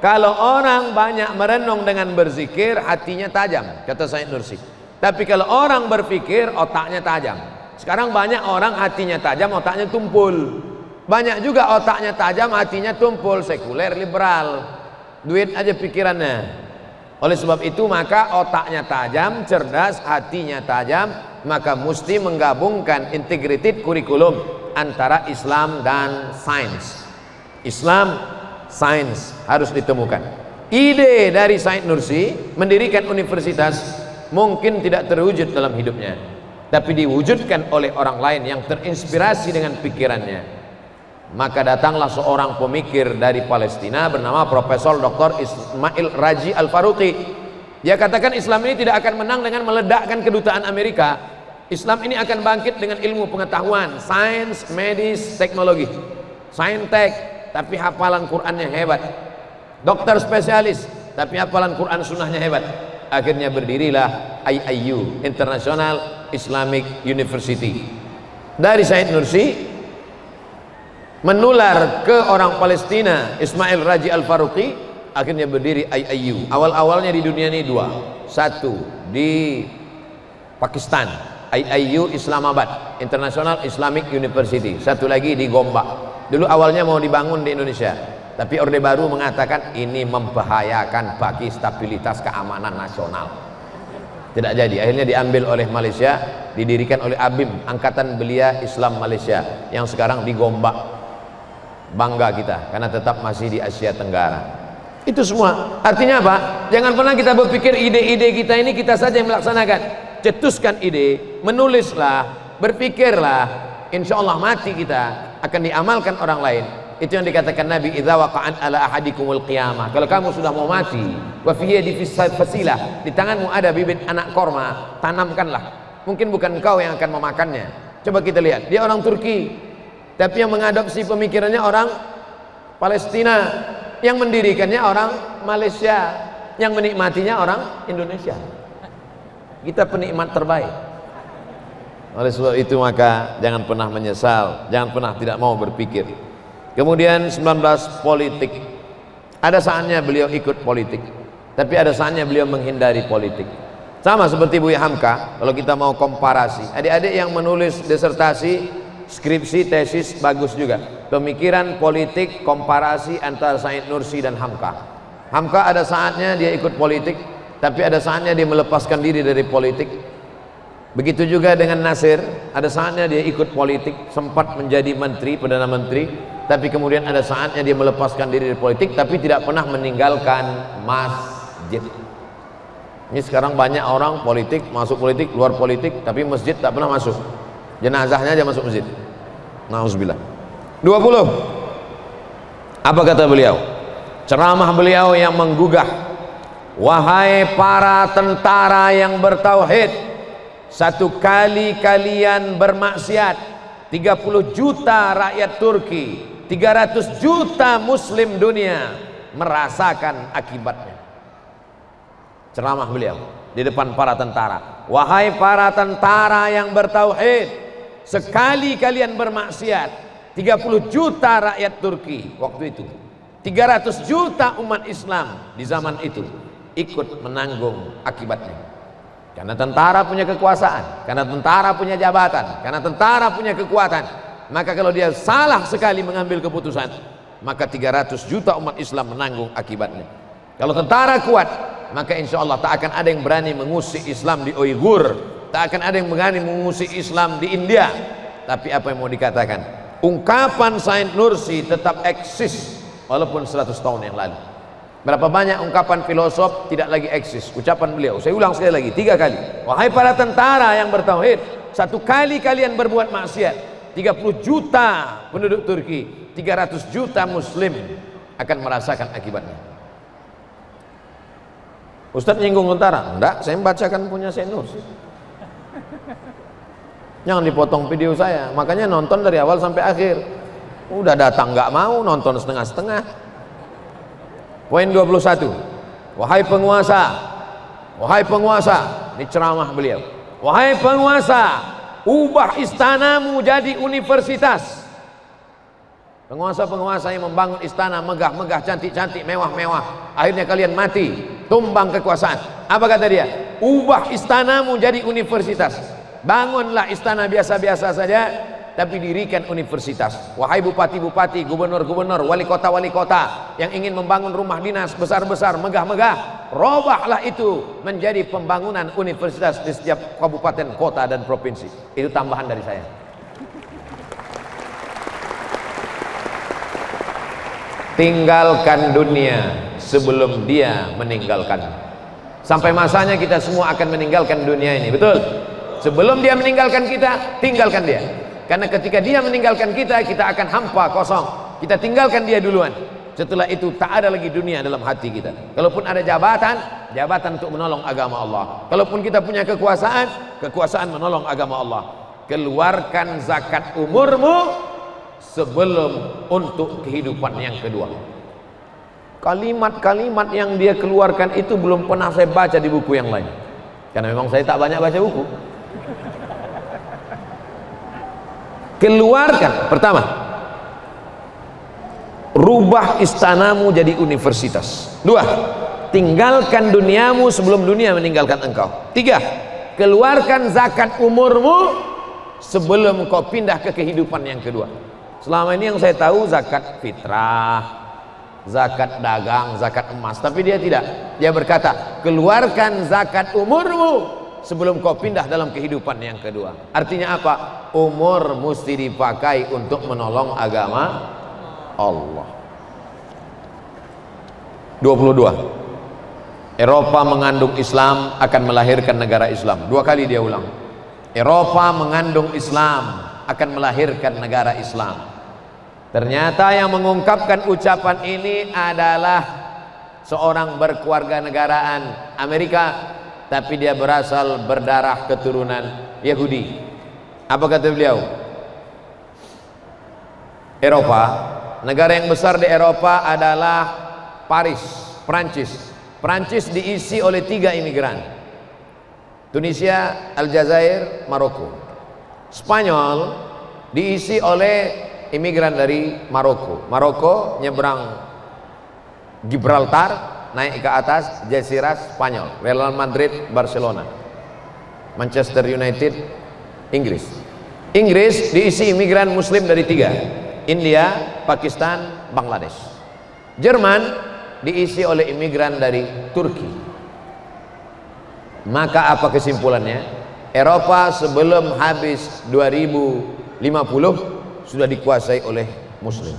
Kalau orang banyak merenung dengan berzikir, hatinya tajam, kata Said Nursi. Tapi kalau orang berpikir, otaknya tajam. Sekarang banyak orang hatinya tajam, otaknya tumpul. Banyak juga otaknya tajam, hatinya tumpul, sekuler, liberal. Duit aja pikirannya. Oleh sebab itu maka otaknya tajam, cerdas, hatinya tajam, maka mesti menggabungkan integrated kurikulum antara Islam dan sains. Islam, sains harus ditemukan. Ide dari Said Nursi mendirikan universitas mungkin tidak terwujud dalam hidupnya tapi diwujudkan oleh orang lain yang terinspirasi dengan pikirannya maka datanglah seorang pemikir dari Palestina bernama Profesor Dr. Ismail Raji Al-Faruqi. Dia katakan Islam ini tidak akan menang dengan meledakkan kedutaan Amerika. Islam ini akan bangkit dengan ilmu pengetahuan sains, medis, teknologi. Saintek tapi hafalan Qurannya hebat. Dokter spesialis tapi hafalan Quran sunnahnya hebat. Akhirnya berdirilah IIU International Islamic University. Dari Said Nursi menular ke orang Palestina Ismail Raji Al-Faruqi akhirnya berdiri IIU awal-awalnya di dunia ini dua. Satu di Pakistan. IIU Islamabad International Islamic University. Satu lagi di Gombak. Dulu awalnya mau dibangun di Indonesia tapi Orde Baru mengatakan ini membahayakan bagi stabilitas keamanan nasional. Tidak jadi, akhirnya diambil oleh Malaysia, didirikan oleh ABIM, Angkatan Belia Islam Malaysia yang sekarang digombak. Bangga kita karena tetap masih di Asia Tenggara. Itu semua. Artinya apa? Jangan pernah kita berpikir ide-ide kita ini kita saja yang melaksanakan. Cetuskan ide, menulislah, berpikirlah. Insya Allah mati kita akan diamalkan orang lain itu yang dikatakan Nabi idza waqa'an ala ahadikumul qiyamah kalau kamu sudah mau mati wa fasilah di tanganmu ada bibit anak korma tanamkanlah mungkin bukan engkau yang akan memakannya coba kita lihat dia orang Turki tapi yang mengadopsi pemikirannya orang Palestina yang mendirikannya orang Malaysia yang menikmatinya orang Indonesia kita penikmat terbaik oleh sebab itu maka jangan pernah menyesal jangan pernah tidak mau berpikir Kemudian 19 politik. Ada saatnya beliau ikut politik, tapi ada saatnya beliau menghindari politik. Sama seperti Buya Hamka, kalau kita mau komparasi. Adik-adik yang menulis disertasi, skripsi, tesis bagus juga. pemikiran politik komparasi antara Said Nursi dan Hamka. Hamka ada saatnya dia ikut politik tapi ada saatnya dia melepaskan diri dari politik. Begitu juga dengan Nasir ada saatnya dia ikut politik sempat menjadi menteri perdana menteri tapi kemudian ada saatnya dia melepaskan diri dari politik tapi tidak pernah meninggalkan masjid. Ini sekarang banyak orang politik masuk politik luar politik tapi masjid tak pernah masuk jenazahnya aja masuk masjid. Nauzubillah. 20 apa kata beliau? Ceramah beliau yang menggugah. Wahai para tentara yang bertauhid satu kali kalian bermaksiat 30 juta rakyat Turki 300 juta muslim dunia merasakan akibatnya. Ceramah beliau di depan para tentara. Wahai para tentara yang bertauhid sekali kalian bermaksiat 30 juta rakyat Turki waktu itu. 300 juta umat Islam di zaman itu ikut menanggung akibatnya. Karena tentara punya kekuasaan karena tentara punya jabatan karena tentara punya kekuatan. Maka kalau dia salah sekali mengambil keputusan maka 300 juta umat Islam menanggung akibatnya. Kalau tentara kuat maka insya Allah tak akan ada yang berani mengusik Islam di Uyghur tak akan ada yang berani mengusik Islam di India. Tapi apa yang mau dikatakan? Ungkapan Said Nursi tetap eksis walaupun 100 tahun yang lalu. Berapa banyak ungkapan filosof tidak lagi eksis? Ucapan beliau. Saya ulang sekali lagi tiga kali. Wahai para tentara yang bertauhid satu kali kalian berbuat maksiat 30 juta penduduk Turki 300 juta muslim akan merasakan akibatnya. Ustadz nyinggung tentara? Enggak saya membacakan punya Said Nursi jangan dipotong video saya. Makanya nonton dari awal sampai akhir. Udah datang nggak mau nonton setengah-setengah. Poin 21 wahai penguasa wahai penguasa ini ceramah beliau. Wahai penguasa ubah istanamu jadi universitas. Penguasa-penguasa yang membangun istana megah-megah cantik-cantik mewah-mewah. Akhirnya kalian mati. Tumbang kekuasaan. Apa kata dia? Ubah istanamu jadi universitas bangunlah istana biasa-biasa saja tapi dirikan universitas. Wahai bupati-bupati, gubernur-gubernur wali kota-wali kota yang ingin membangun rumah dinas besar-besar, megah-megah robahlah itu menjadi pembangunan universitas di setiap kabupaten, kota dan provinsi. Itu tambahan dari saya. Tinggalkan dunia sebelum dia meninggalkan. Sampai masanya kita semua akan meninggalkan dunia ini betul? Sebelum dia meninggalkan kita tinggalkan dia. Karena ketika dia meninggalkan kita kita akan hampa kosong. Kita tinggalkan dia duluan. Setelah itu tak ada lagi dunia dalam hati kita. Kalaupun ada jabatan jabatan untuk menolong agama Allah. Kalaupun kita punya kekuasaan kekuasaan menolong agama Allah. Keluarkan zakat umurmu sebelum untuk kehidupan yang kedua. Kalimat-kalimat yang dia keluarkan itu belum pernah saya baca di buku yang lain. Karena memang saya tak banyak baca buku keluarkan. Pertama rubah istanamu jadi universitas. Dua tinggalkan duniamu sebelum dunia meninggalkan engkau. Tiga keluarkan zakat umurmu sebelum kau pindah ke kehidupan yang kedua. Selama ini yang saya tahu zakat fitrah zakat dagang, zakat emas tapi dia tidak. Dia berkata keluarkan zakat umurmu sebelum kau pindah dalam kehidupan yang kedua. Artinya apa? Umur mesti dipakai untuk menolong agama Allah. 22 Eropa mengandung Islam akan melahirkan negara Islam. Dua kali dia ulang. Eropa mengandung Islam akan melahirkan negara Islam. Ternyata yang mengungkapkan ucapan ini adalah seorang berkeluarga negaraan Amerika tapi dia berasal berdarah keturunan Yahudi. Apa kata beliau? Eropa negara yang besar di Eropa adalah Paris Prancis Prancis diisi oleh tiga imigran. Tunisia, Aljazair, Maroko. Spanyol diisi oleh imigran dari Maroko. Maroko nyebrang Gibraltar naik ke atas Jasiras Spanyol Real Madrid Barcelona Manchester United Inggris Inggris diisi imigran muslim dari tiga India, Pakistan, Bangladesh. Jerman diisi oleh imigran dari Turki. Maka apa kesimpulannya? Eropa sebelum habis 2050 sudah dikuasai oleh muslim.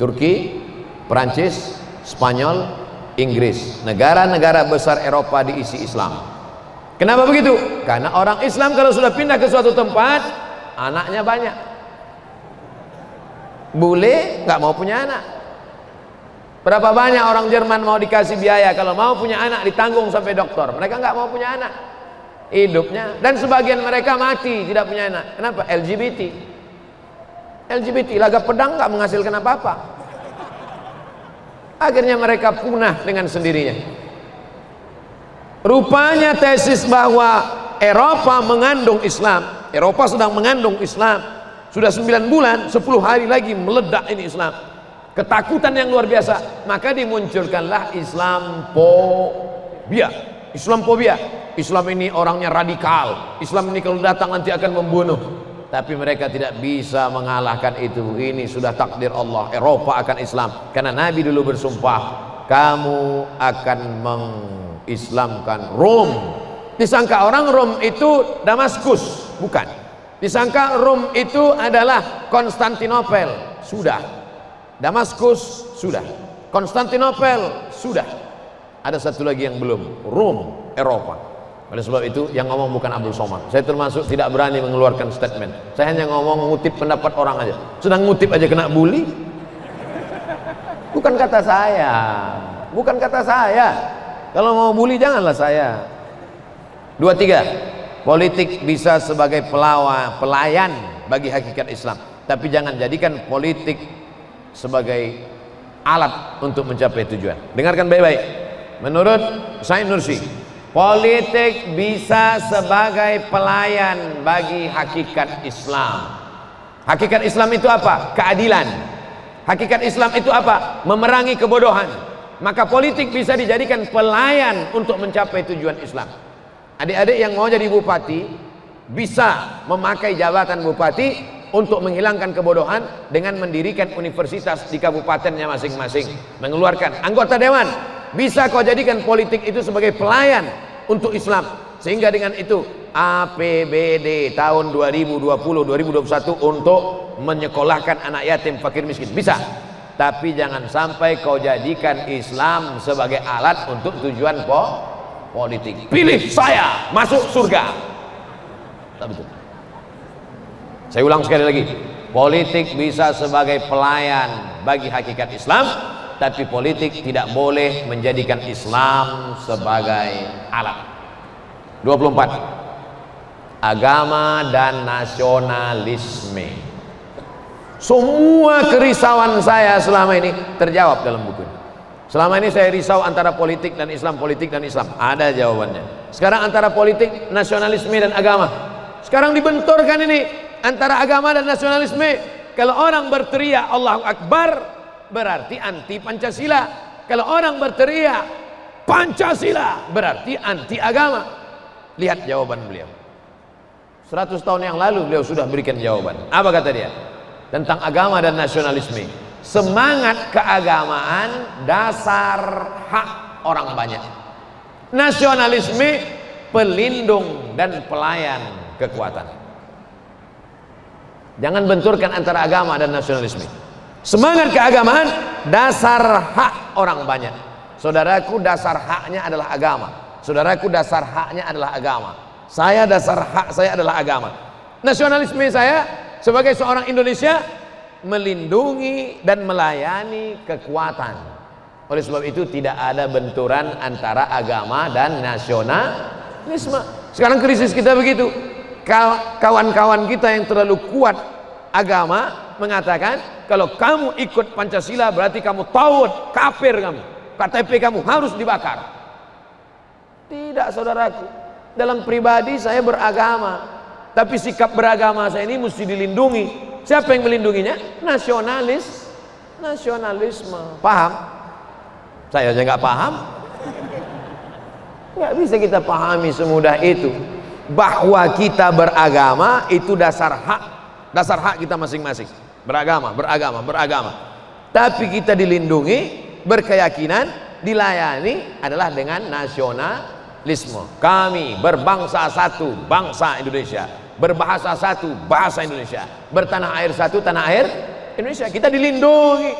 Turki, Perancis, Spanyol, Inggris. Negara-negara besar Eropa diisi Islam. Kenapa begitu? Karena orang Islam kalau sudah pindah ke suatu tempat, anaknya banyak. Bule nggak mau punya anak. Berapa banyak orang Jerman mau dikasih biaya kalau mau punya anak ditanggung sampai dokter. Mereka nggak mau punya anak hidupnya dan sebagian mereka mati tidak punya anak kenapa LGBT LGBT laga pedang nggak menghasilkan apa-apa akhirnya mereka punah dengan sendirinya. Rupanya tesis bahwa Eropa mengandung Islam Eropa sedang mengandung Islam sudah 9 bulan 10 hari lagi meledak ini Islam. Ketakutan yang luar biasa maka dimunculkanlah Islam Islamphobia Islamophobia Islam ini orangnya radikal. Islam ini kalau datang nanti akan membunuh tapi mereka tidak bisa mengalahkan itu. Ini sudah takdir Allah. Eropa akan Islam. Karena Nabi dulu bersumpah kamu akan mengislamkan Rom. Disangka orang Rom itu Damaskus? Bukan. Disangka Rom itu adalah Konstantinopel? Sudah. Damaskus? Sudah. Konstantinopel? Sudah. Ada satu lagi yang belum. Rom Eropa oleh sebab itu yang ngomong bukan Abdul Somad. Saya termasuk tidak berani mengeluarkan statement. Saya hanya ngomong ngutip pendapat orang aja. Sedang ngutip aja kena bully. Bukan kata saya. Bukan kata saya. Kalau mau bully janganlah saya. Dua tiga. Politik bisa sebagai pelawa, pelayan bagi hakikat Islam. Tapi jangan jadikan politik sebagai alat untuk mencapai tujuan. Dengarkan baik-baik. Menurut Said Nursi, Politik bisa sebagai pelayan bagi hakikat Islam. Hakikat Islam itu apa? Keadilan. Hakikat Islam itu apa? Memerangi kebodohan. Maka politik bisa dijadikan pelayan untuk mencapai tujuan Islam. Adik-adik yang mau jadi bupati bisa memakai jabatan bupati untuk menghilangkan kebodohan dengan mendirikan universitas di kabupatennya masing-masing, mengeluarkan anggota dewan. Bisa kau jadikan politik itu sebagai pelayan untuk Islam. Sehingga dengan itu APBD tahun 2020-2021 untuk menyekolahkan anak yatim fakir miskin. Bisa. Tapi jangan sampai kau jadikan Islam sebagai alat untuk tujuan po politik. Pilih saya masuk surga. Tak betul saya ulang sekali lagi. Politik bisa sebagai pelayan bagi hakikat Islam tapi politik tidak boleh menjadikan Islam sebagai alat. 24 agama dan nasionalisme. Semua kerisauan saya selama ini terjawab dalam buku ini. Selama ini saya risau antara politik dan Islam politik dan Islam. Ada jawabannya. Sekarang antara politik nasionalisme dan agama. Sekarang dibenturkan ini antara agama dan nasionalisme kalau orang berteriak Allahu Akbar berarti anti Pancasila. Kalau orang berteriak Pancasila berarti anti agama. Lihat jawaban beliau. 100 tahun yang lalu beliau sudah berikan jawaban. Apa kata dia? Tentang agama dan nasionalisme. Semangat keagamaan dasar hak orang banyak. Nasionalisme pelindung dan pelayan kekuatan. Jangan benturkan antara agama dan nasionalisme. Semangat keagamaan dasar hak orang banyak. Saudaraku dasar haknya adalah agama. Saudaraku dasar haknya adalah agama. Saya dasar hak saya adalah agama. Nasionalisme saya sebagai seorang Indonesia melindungi dan melayani kekuatan. Oleh sebab itu tidak ada benturan antara agama dan nasionalisme. Sekarang krisis kita begitu. Kawan-kawan kita yang terlalu kuat agama mengatakan kalau kamu ikut Pancasila berarti kamu tawud, kafir kamu. KTP kamu harus dibakar. Tidak saudaraku. Dalam pribadi saya beragama. Tapi sikap beragama saya ini mesti dilindungi. Siapa yang melindunginya? Nasionalis. Nasionalisme. Paham? Saya aja nggak paham. Nggak bisa kita pahami semudah itu. Bahwa kita beragama itu dasar hak. Dasar hak kita masing-masing beragama, beragama, beragama. Tapi kita dilindungi, berkeyakinan, dilayani adalah dengan nasionalisme. Kami berbangsa satu, bangsa Indonesia. Berbahasa satu, bahasa Indonesia. Bertanah air satu, tanah air Indonesia. Kita dilindungi,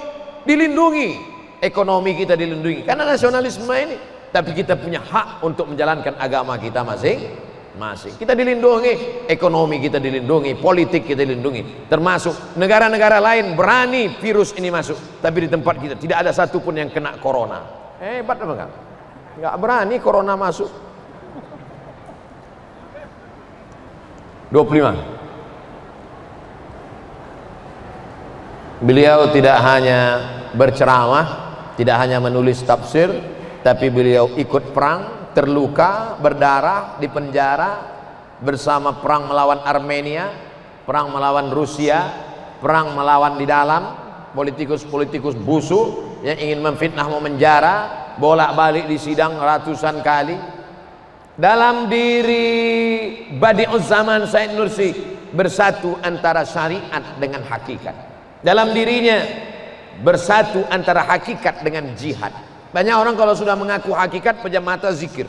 dilindungi. Ekonomi kita dilindungi. Karena nasionalisme ini. Tapi kita punya hak untuk menjalankan agama kita masing masing. Kita dilindungi, ekonomi kita dilindungi, politik kita dilindungi. Termasuk negara-negara lain berani virus ini masuk, tapi di tempat kita tidak ada satupun yang kena corona. Hebat apa enggak? Enggak berani corona masuk. 25. Beliau tidak hanya berceramah, tidak hanya menulis tafsir, tapi beliau ikut perang, terluka, berdarah, di penjara bersama perang melawan Armenia, perang melawan Rusia, perang melawan di dalam politikus-politikus busuk yang ingin memfitnah memenjara, bolak-balik di sidang ratusan kali. Dalam diri Badi'uz Zaman Said Nursi bersatu antara syariat dengan hakikat. Dalam dirinya bersatu antara hakikat dengan jihad banyak orang kalau sudah mengaku hakikat pejam mata zikir.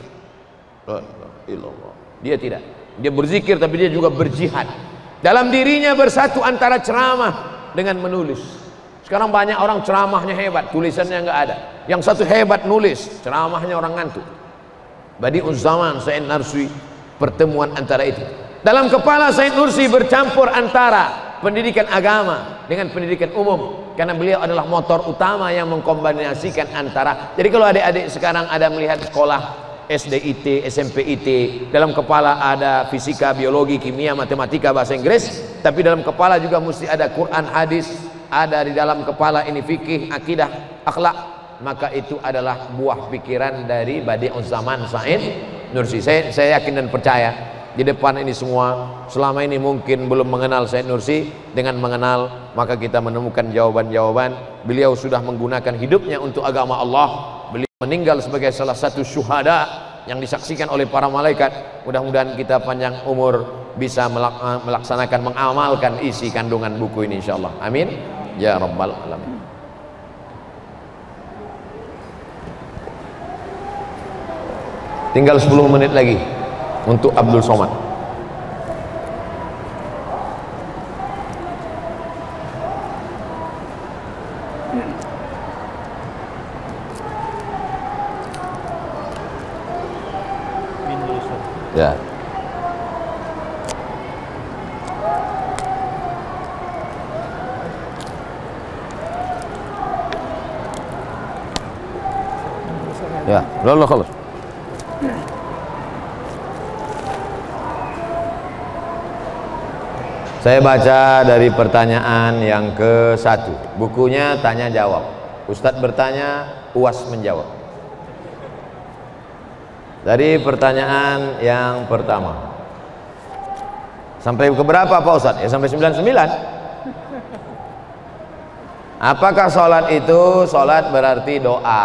Dia tidak. Dia berzikir tapi dia juga berjihad. Dalam dirinya bersatu antara ceramah dengan menulis. Sekarang banyak orang ceramahnya hebat, tulisannya enggak ada. Yang satu hebat nulis, ceramahnya orang ngantuk. Badi Uzzaman Said Narsi pertemuan antara itu. Dalam kepala Said Nursi bercampur antara pendidikan agama dengan pendidikan umum karena beliau adalah motor utama yang mengkombinasikan antara jadi kalau adik-adik sekarang ada melihat sekolah SDIT, SMPIT dalam kepala ada fisika, biologi, kimia, matematika, bahasa Inggris tapi dalam kepala juga mesti ada Quran, hadis ada di dalam kepala ini fikih, akidah, akhlak maka itu adalah buah pikiran dari Badi'uz Zaman Said Nursi. Saya, saya yakin dan percaya di depan ini semua. Selama ini mungkin belum mengenal Said Nursi. Dengan mengenal maka kita menemukan jawaban-jawaban. Beliau sudah menggunakan hidupnya untuk agama Allah. Beliau meninggal sebagai salah satu syuhada yang disaksikan oleh para malaikat. Mudah-mudahan kita panjang umur bisa melaksanakan mengamalkan isi kandungan buku ini insyaallah. Amin. Ya rabbal alamin. Tinggal 10 menit lagi untuk Abdul Somad ya ya lalu kalau Saya baca dari pertanyaan yang ke satu. Bukunya tanya jawab. Ustadz bertanya, uas menjawab. Dari pertanyaan yang pertama. Sampai ke berapa Pak Ustadz? Ya sampai 99 Apakah sholat itu Sholat berarti doa?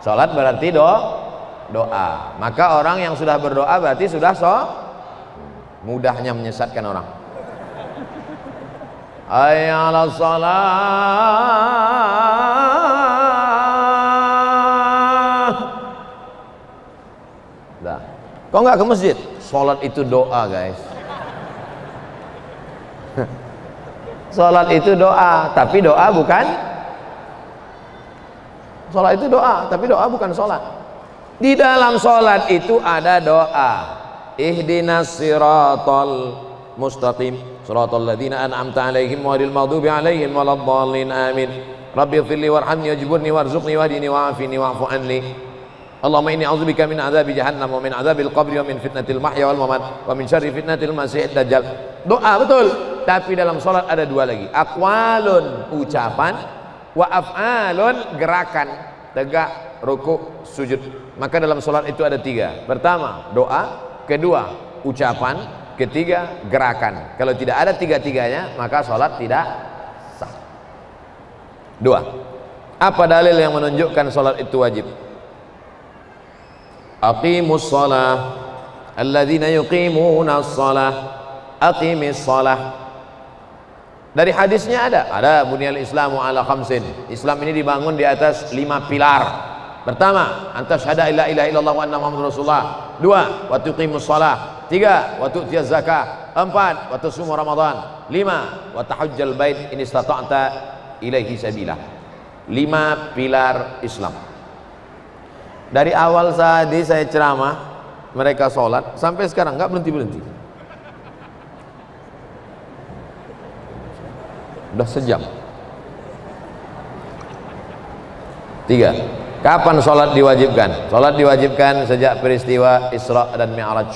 Sholat berarti do, doa. Maka orang yang sudah berdoa berarti sudah so Mudahnya menyesatkan orang Hayya ala salah Dah. Kok nggak ke masjid? Sholat itu doa guys Sholat itu doa Tapi doa bukan Sholat itu doa Tapi doa bukan sholat Di dalam sholat itu ada doa Ihdinas siratal mustaqim صراط الذين أنعمت عليهم غير المغضوب عليهم ولا الضالين آمين ربي اغفر لي وارحمني واجبرني وارزقني واهدني وعافني واعف عني اللهم إني أعوذ بك من عذاب جهنم ومن عذاب القبر ومن فتنة المحيا والممات ومن شر فتنة المسيح الدجال doa betul tapi dalam sholat ada dua lagi akwalun ucapan wa af'alun gerakan tegak ruku sujud maka dalam sholat itu ada tiga pertama doa kedua ucapan ketiga gerakan. Kalau tidak ada tiga-tiganya maka sholat tidak sah. Dua. Apa dalil yang menunjukkan sholat itu wajib? Aqimus sholah. Alladzina yuqimuna sholah. Aqimis sholah. Dari hadisnya ada. Ada bunyal islamu ala khamsin. Islam ini dibangun di atas lima pilar pertama antas syahada ila ilaha illallah wa anna muhammadur rasulullah. Dua wa tuqimus shalah. Tiga wa tu'tiyaz zakah. Empat wa tusumu ramadan. Lima wa tahajjal bait in istata'ta ilaihi sabila lima pilar Islam. Dari awal tadi saya ceramah mereka sholat sampai sekarang nggak berhenti berhenti udah sejam. Tiga kapan sholat diwajibkan? Sholat diwajibkan sejak peristiwa Isra dan Mi'raj.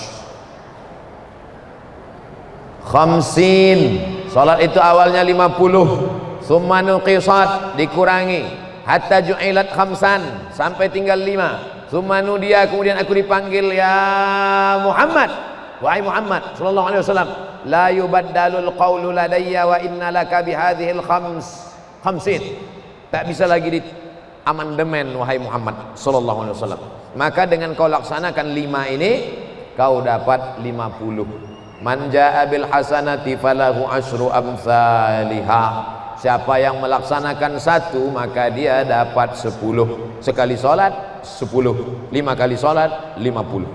Khamsin. Sholat itu awalnya 50 summa nuqisat dikurangi. Hatta ju'ilat khamsan sampai tinggal 5 summa dia kemudian aku dipanggil ya Muhammad. Wahai Muhammad sallallahu alaihi wasallam la yubaddalul qawlu ladayya wa inna bihadhil khams khamsin. Tak bisa lagi di amandemen wahai Muhammad sallallahu alaihi wasallam. Maka dengan kau laksanakan lima ini kau dapat lima puluh. Man jaa bil hasanati falahu asyru amsalihha siapa yang melaksanakan satu maka dia dapat sepuluh. Sekali solat sepuluh. Lima kali solat lima puluh.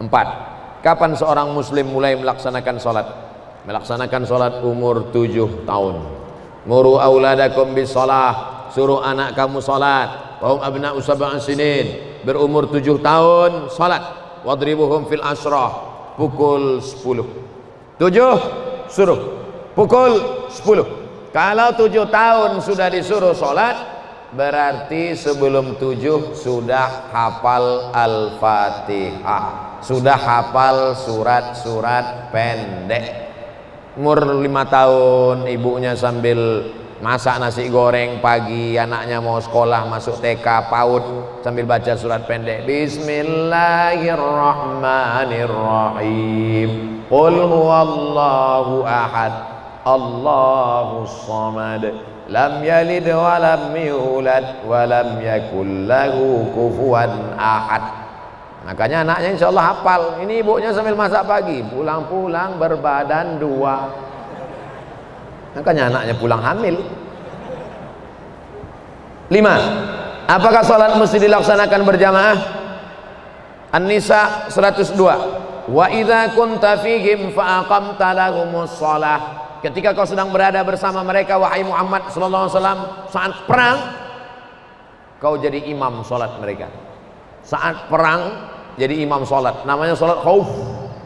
Empat. Kapan seorang muslim mulai melaksanakan sholat? Melaksanakan sholat umur tujuh tahun. Muru auladakum bis sholat. Suruh anak kamu sholat. Wahum abna usaba'an sinin. Berumur tujuh tahun sholat. Wadribuhum fil asrah. Pukul sepuluh. Tujuh suruh. Pukul sepuluh. Kalau tujuh tahun sudah disuruh sholat, berarti sebelum tujuh sudah hafal Al-Fatihah sudah hafal surat-surat pendek umur lima tahun ibunya sambil masak nasi goreng pagi anaknya mau sekolah masuk TK PAUD sambil baca surat pendek. Bismillahirrahmanirrahim. Qul huwallahu ahad. Allahu samad. Lam yalid wa lam yulad wa lam yakul lahu kufuwan ahad. Makanya anaknya insya Allah hafal. Ini ibunya sambil masak pagi, pulang-pulang berbadan dua. Makanya anaknya pulang hamil. Lima. Apakah sholat mesti dilaksanakan berjamaah? An-Nisa 102. Wa idza kunta fihim fa aqamta lahumus shalah. Ketika kau sedang berada bersama mereka wahai Muhammad sallallahu alaihi wasallam saat perang kau jadi imam salat mereka. Saat perang jadi imam sholat namanya sholat khauf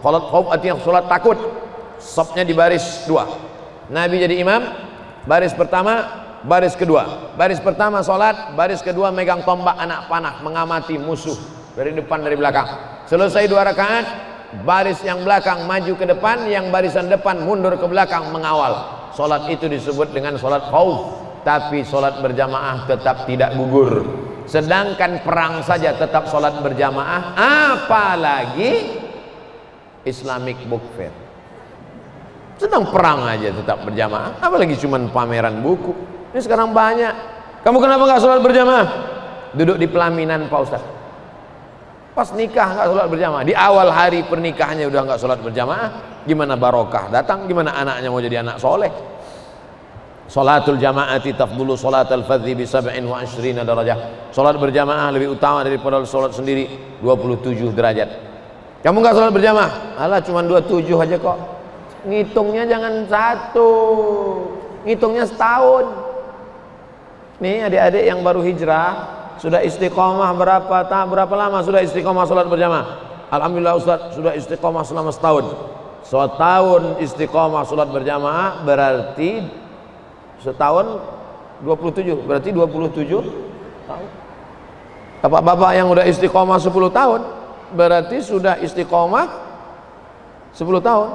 sholat khauf artinya sholat takut sopnya di baris dua Nabi jadi imam baris pertama baris kedua. Baris pertama sholat baris kedua megang tombak anak panah mengamati musuh dari depan dari belakang. Selesai dua rakaat baris yang belakang maju ke depan yang barisan depan mundur ke belakang mengawal. Sholat itu disebut dengan sholat khauf tapi sholat berjamaah tetap tidak gugur. Sedangkan perang saja tetap sholat berjamaah apalagi Islamic book fair sedang perang aja tetap berjamaah apalagi cuman pameran buku ini sekarang banyak kamu kenapa nggak sholat berjamaah duduk di pelaminan Pak Ustaz pas nikah nggak sholat berjamaah di awal hari pernikahannya udah nggak sholat berjamaah gimana barokah datang gimana anaknya mau jadi anak soleh Salatul jamaati tafdulu salatul fadhi bi sab'in wa ashrina darajah. Salat berjamaah lebih utama daripada salat sendiri 27 derajat. Kamu enggak salat berjamaah? Alah cuma 27 aja kok. Ngitungnya jangan satu. Ngitungnya setahun. Nih adik-adik yang baru hijrah sudah istiqomah berapa tak berapa lama sudah istiqomah salat berjamaah? Alhamdulillah Ustaz sudah istiqomah selama setahun. Setahun istiqomah salat berjamaah berarti setahun 27 berarti 27 tahun bapak-bapak yang udah istiqomah 10 tahun berarti sudah istiqomah 10 tahun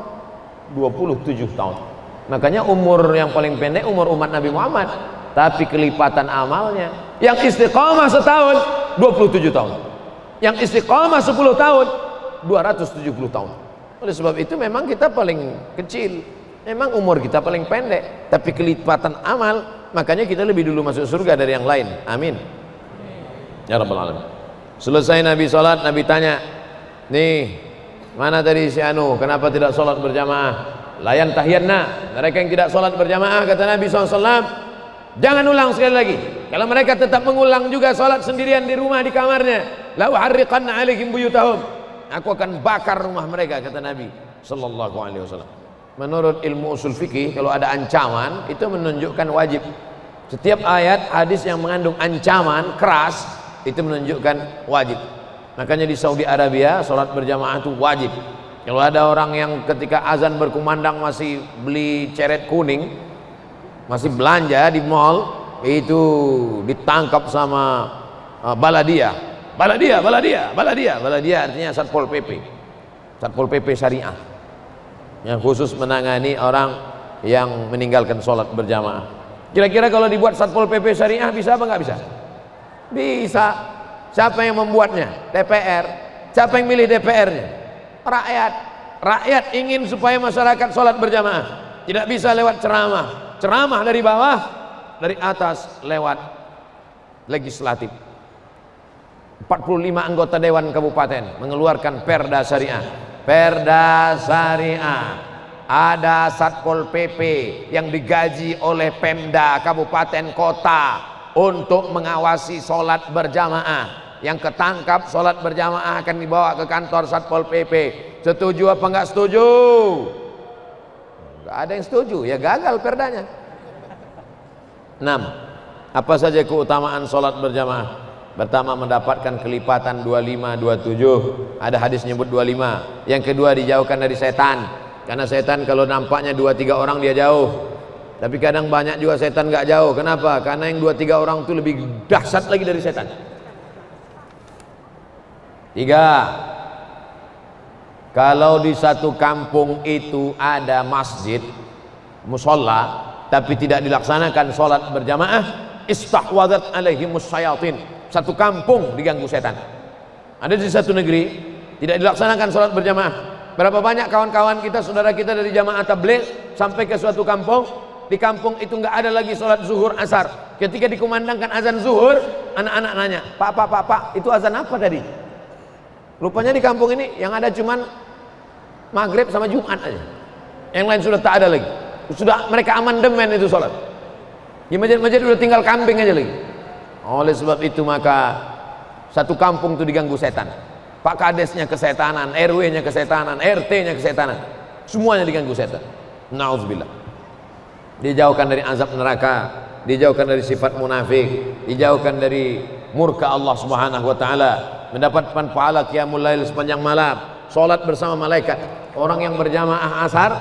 27 tahun makanya umur yang paling pendek umur umat Nabi Muhammad tapi kelipatan amalnya yang istiqomah setahun 27 tahun yang istiqomah 10 tahun 270 tahun oleh sebab itu memang kita paling kecil Memang umur kita paling pendek, tapi kelipatan amal, makanya kita lebih dulu masuk surga dari yang lain. Amin. Ya Rabbal Alamin. Selesai Nabi sholat, Nabi tanya, nih, mana tadi si Anu, kenapa tidak sholat berjamaah? layan tahiyanna mereka yang tidak sholat berjamaah kata Nabi SAW jangan ulang sekali lagi. Kalau mereka tetap mengulang juga sholat sendirian di rumah di kamarnya lau harriqanna alaihim buyutahum. Aku akan bakar rumah mereka kata Nabi sallallahu alaihi wasallam. Menurut ilmu usul fikih kalau ada ancaman itu menunjukkan wajib. Setiap ayat hadis yang mengandung ancaman keras itu menunjukkan wajib makanya di Saudi Arabia sholat berjamaah itu wajib kalau ada orang yang ketika azan berkumandang masih beli ceret kuning, masih belanja di mall, itu ditangkap sama uh, baladia. Baladia, baladia, baladia, baladia artinya Satpol PP. Satpol PP Syariah. Yang khusus menangani orang yang meninggalkan sholat berjamaah. Kira-kira kalau dibuat Satpol PP Syariah bisa apa nggak bisa? Bisa. Siapa yang membuatnya? DPR. Siapa yang milih DPR-nya? rakyat. Rakyat ingin supaya masyarakat sholat berjamaah. Tidak bisa lewat ceramah. Ceramah dari bawah dari atas lewat legislatif. 45 anggota Dewan Kabupaten mengeluarkan perda syariah. Perda syariah. Ada Satpol PP yang digaji oleh Pemda Kabupaten Kota untuk mengawasi sholat berjamaah. Yang ketangkap sholat berjamaah akan dibawa ke kantor Satpol PP setuju apa enggak setuju? Enggak ada yang setuju ya gagal perdanya. 6 apa saja keutamaan sholat berjamaah? Pertama mendapatkan kelipatan 25 27 ada hadis nyebut 25 yang kedua dijauhkan dari setan. Karena setan kalau nampaknya 2 3 orang dia jauh tapi kadang banyak juga setan enggak jauh kenapa karena yang 2 3 orang itu lebih dahsyat lagi dari setan Tiga, kalau di satu kampung itu ada masjid, musola, tapi tidak dilaksanakan sholat berjamaah, istahwadat alaihi musyayatin. Satu kampung diganggu setan. Ada di satu negeri, tidak dilaksanakan sholat berjamaah. Berapa banyak kawan-kawan kita, saudara kita dari jamaah tabligh sampai ke suatu kampung, di kampung itu nggak ada lagi sholat zuhur asar. Ketika dikumandangkan azan zuhur, anak-anak nanya, Pak, Pak, Pak, Pak, itu azan apa tadi? Rupanya di kampung ini yang ada cuman maghrib sama Jumat aja. Yang lain sudah tak ada lagi. Sudah mereka amandemen itu sholat. Di masjid-masjid sudah tinggal kambing aja lagi. Oleh sebab itu maka satu kampung itu diganggu setan. Pak Kadesnya kesetanan, RW-nya kesetanan, RT-nya kesetanan. Semuanya diganggu setan. Nauzubillah. Dijauhkan dari azab neraka, dijauhkan dari sifat munafik, dijauhkan dari murka Allah Subhanahu wa taala. Mendapatkan pahala qiyamul lail sepanjang malam. Salat bersama malaikat. Orang yang berjamaah asar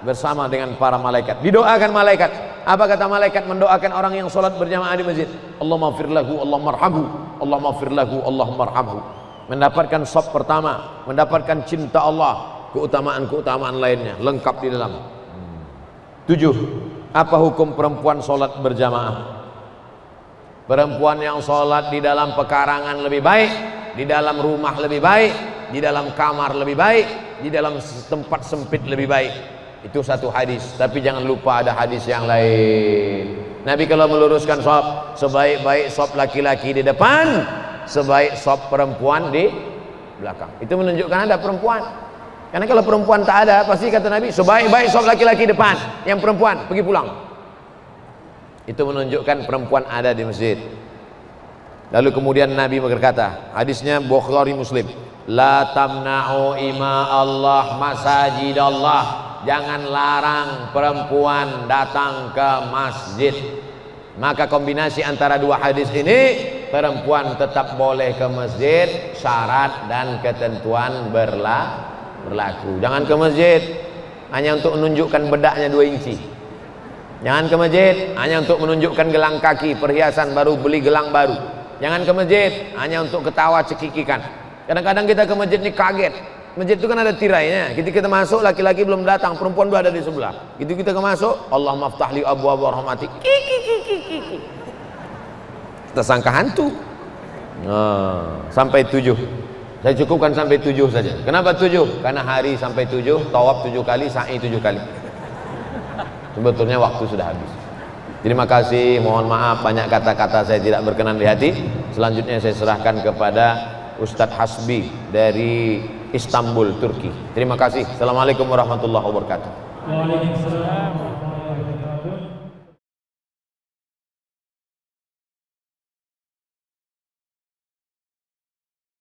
bersama dengan para malaikat. Didoakan malaikat. Apa kata malaikat? Mendoakan orang yang salat berjamaah di masjid. Allah maghfir lahu Allah marhamhu. Allah maghfir lahu Allah marhamhu. Mendapatkan sop pertama. Mendapatkan cinta Allah. Keutamaan-keutamaan lainnya. Lengkap di dalam. Tujuh apa hukum perempuan salat berjamaah? Perempuan yang sholat di dalam pekarangan lebih baik di dalam rumah lebih baik di dalam kamar lebih baik di dalam tempat sempit lebih baik. Itu satu hadis. Tapi jangan lupa ada hadis yang lain. Nabi kalau meluruskan sop sebaik-baik sop laki-laki di depan sebaik sop perempuan di belakang. Itu menunjukkan ada perempuan karena kalau perempuan tak ada pasti kata Nabi sebaik-baik sop laki-laki depan yang perempuan pergi pulang itu menunjukkan perempuan ada di masjid Lalu kemudian Nabi berkata, hadisnya Bukhari Muslim, la tamna'u ima Allah masajid Allah. Jangan larang perempuan datang ke masjid. Maka kombinasi antara dua hadis ini, perempuan tetap boleh ke masjid, syarat dan ketentuan berla berlaku. Jangan ke masjid hanya untuk menunjukkan bedaknya dua inci. Jangan ke masjid hanya untuk menunjukkan gelang kaki, perhiasan baru beli gelang baru Jangan ke masjid hanya untuk ketawa cekikikan. Kadang-kadang kita ke masjid ini kaget. Masjid itu kan ada tirainya. Kita kita masuk laki-laki belum datang, perempuan sudah ada di sebelah. Gitu kita ke masuk, Allah maftahli abu abu rahmati. Kita sangka hantu. Nah, sampai tujuh. Saya cukupkan sampai tujuh saja. Kenapa tujuh? Karena hari sampai tujuh, tawaf tujuh kali, sa'i tujuh kali. Sebetulnya waktu sudah habis. Terima kasih, mohon maaf banyak kata-kata saya tidak berkenan di hati. Selanjutnya saya serahkan kepada Ustadz Hasbi dari Istanbul, Turki. Terima kasih. Assalamualaikum warahmatullahi wabarakatuh.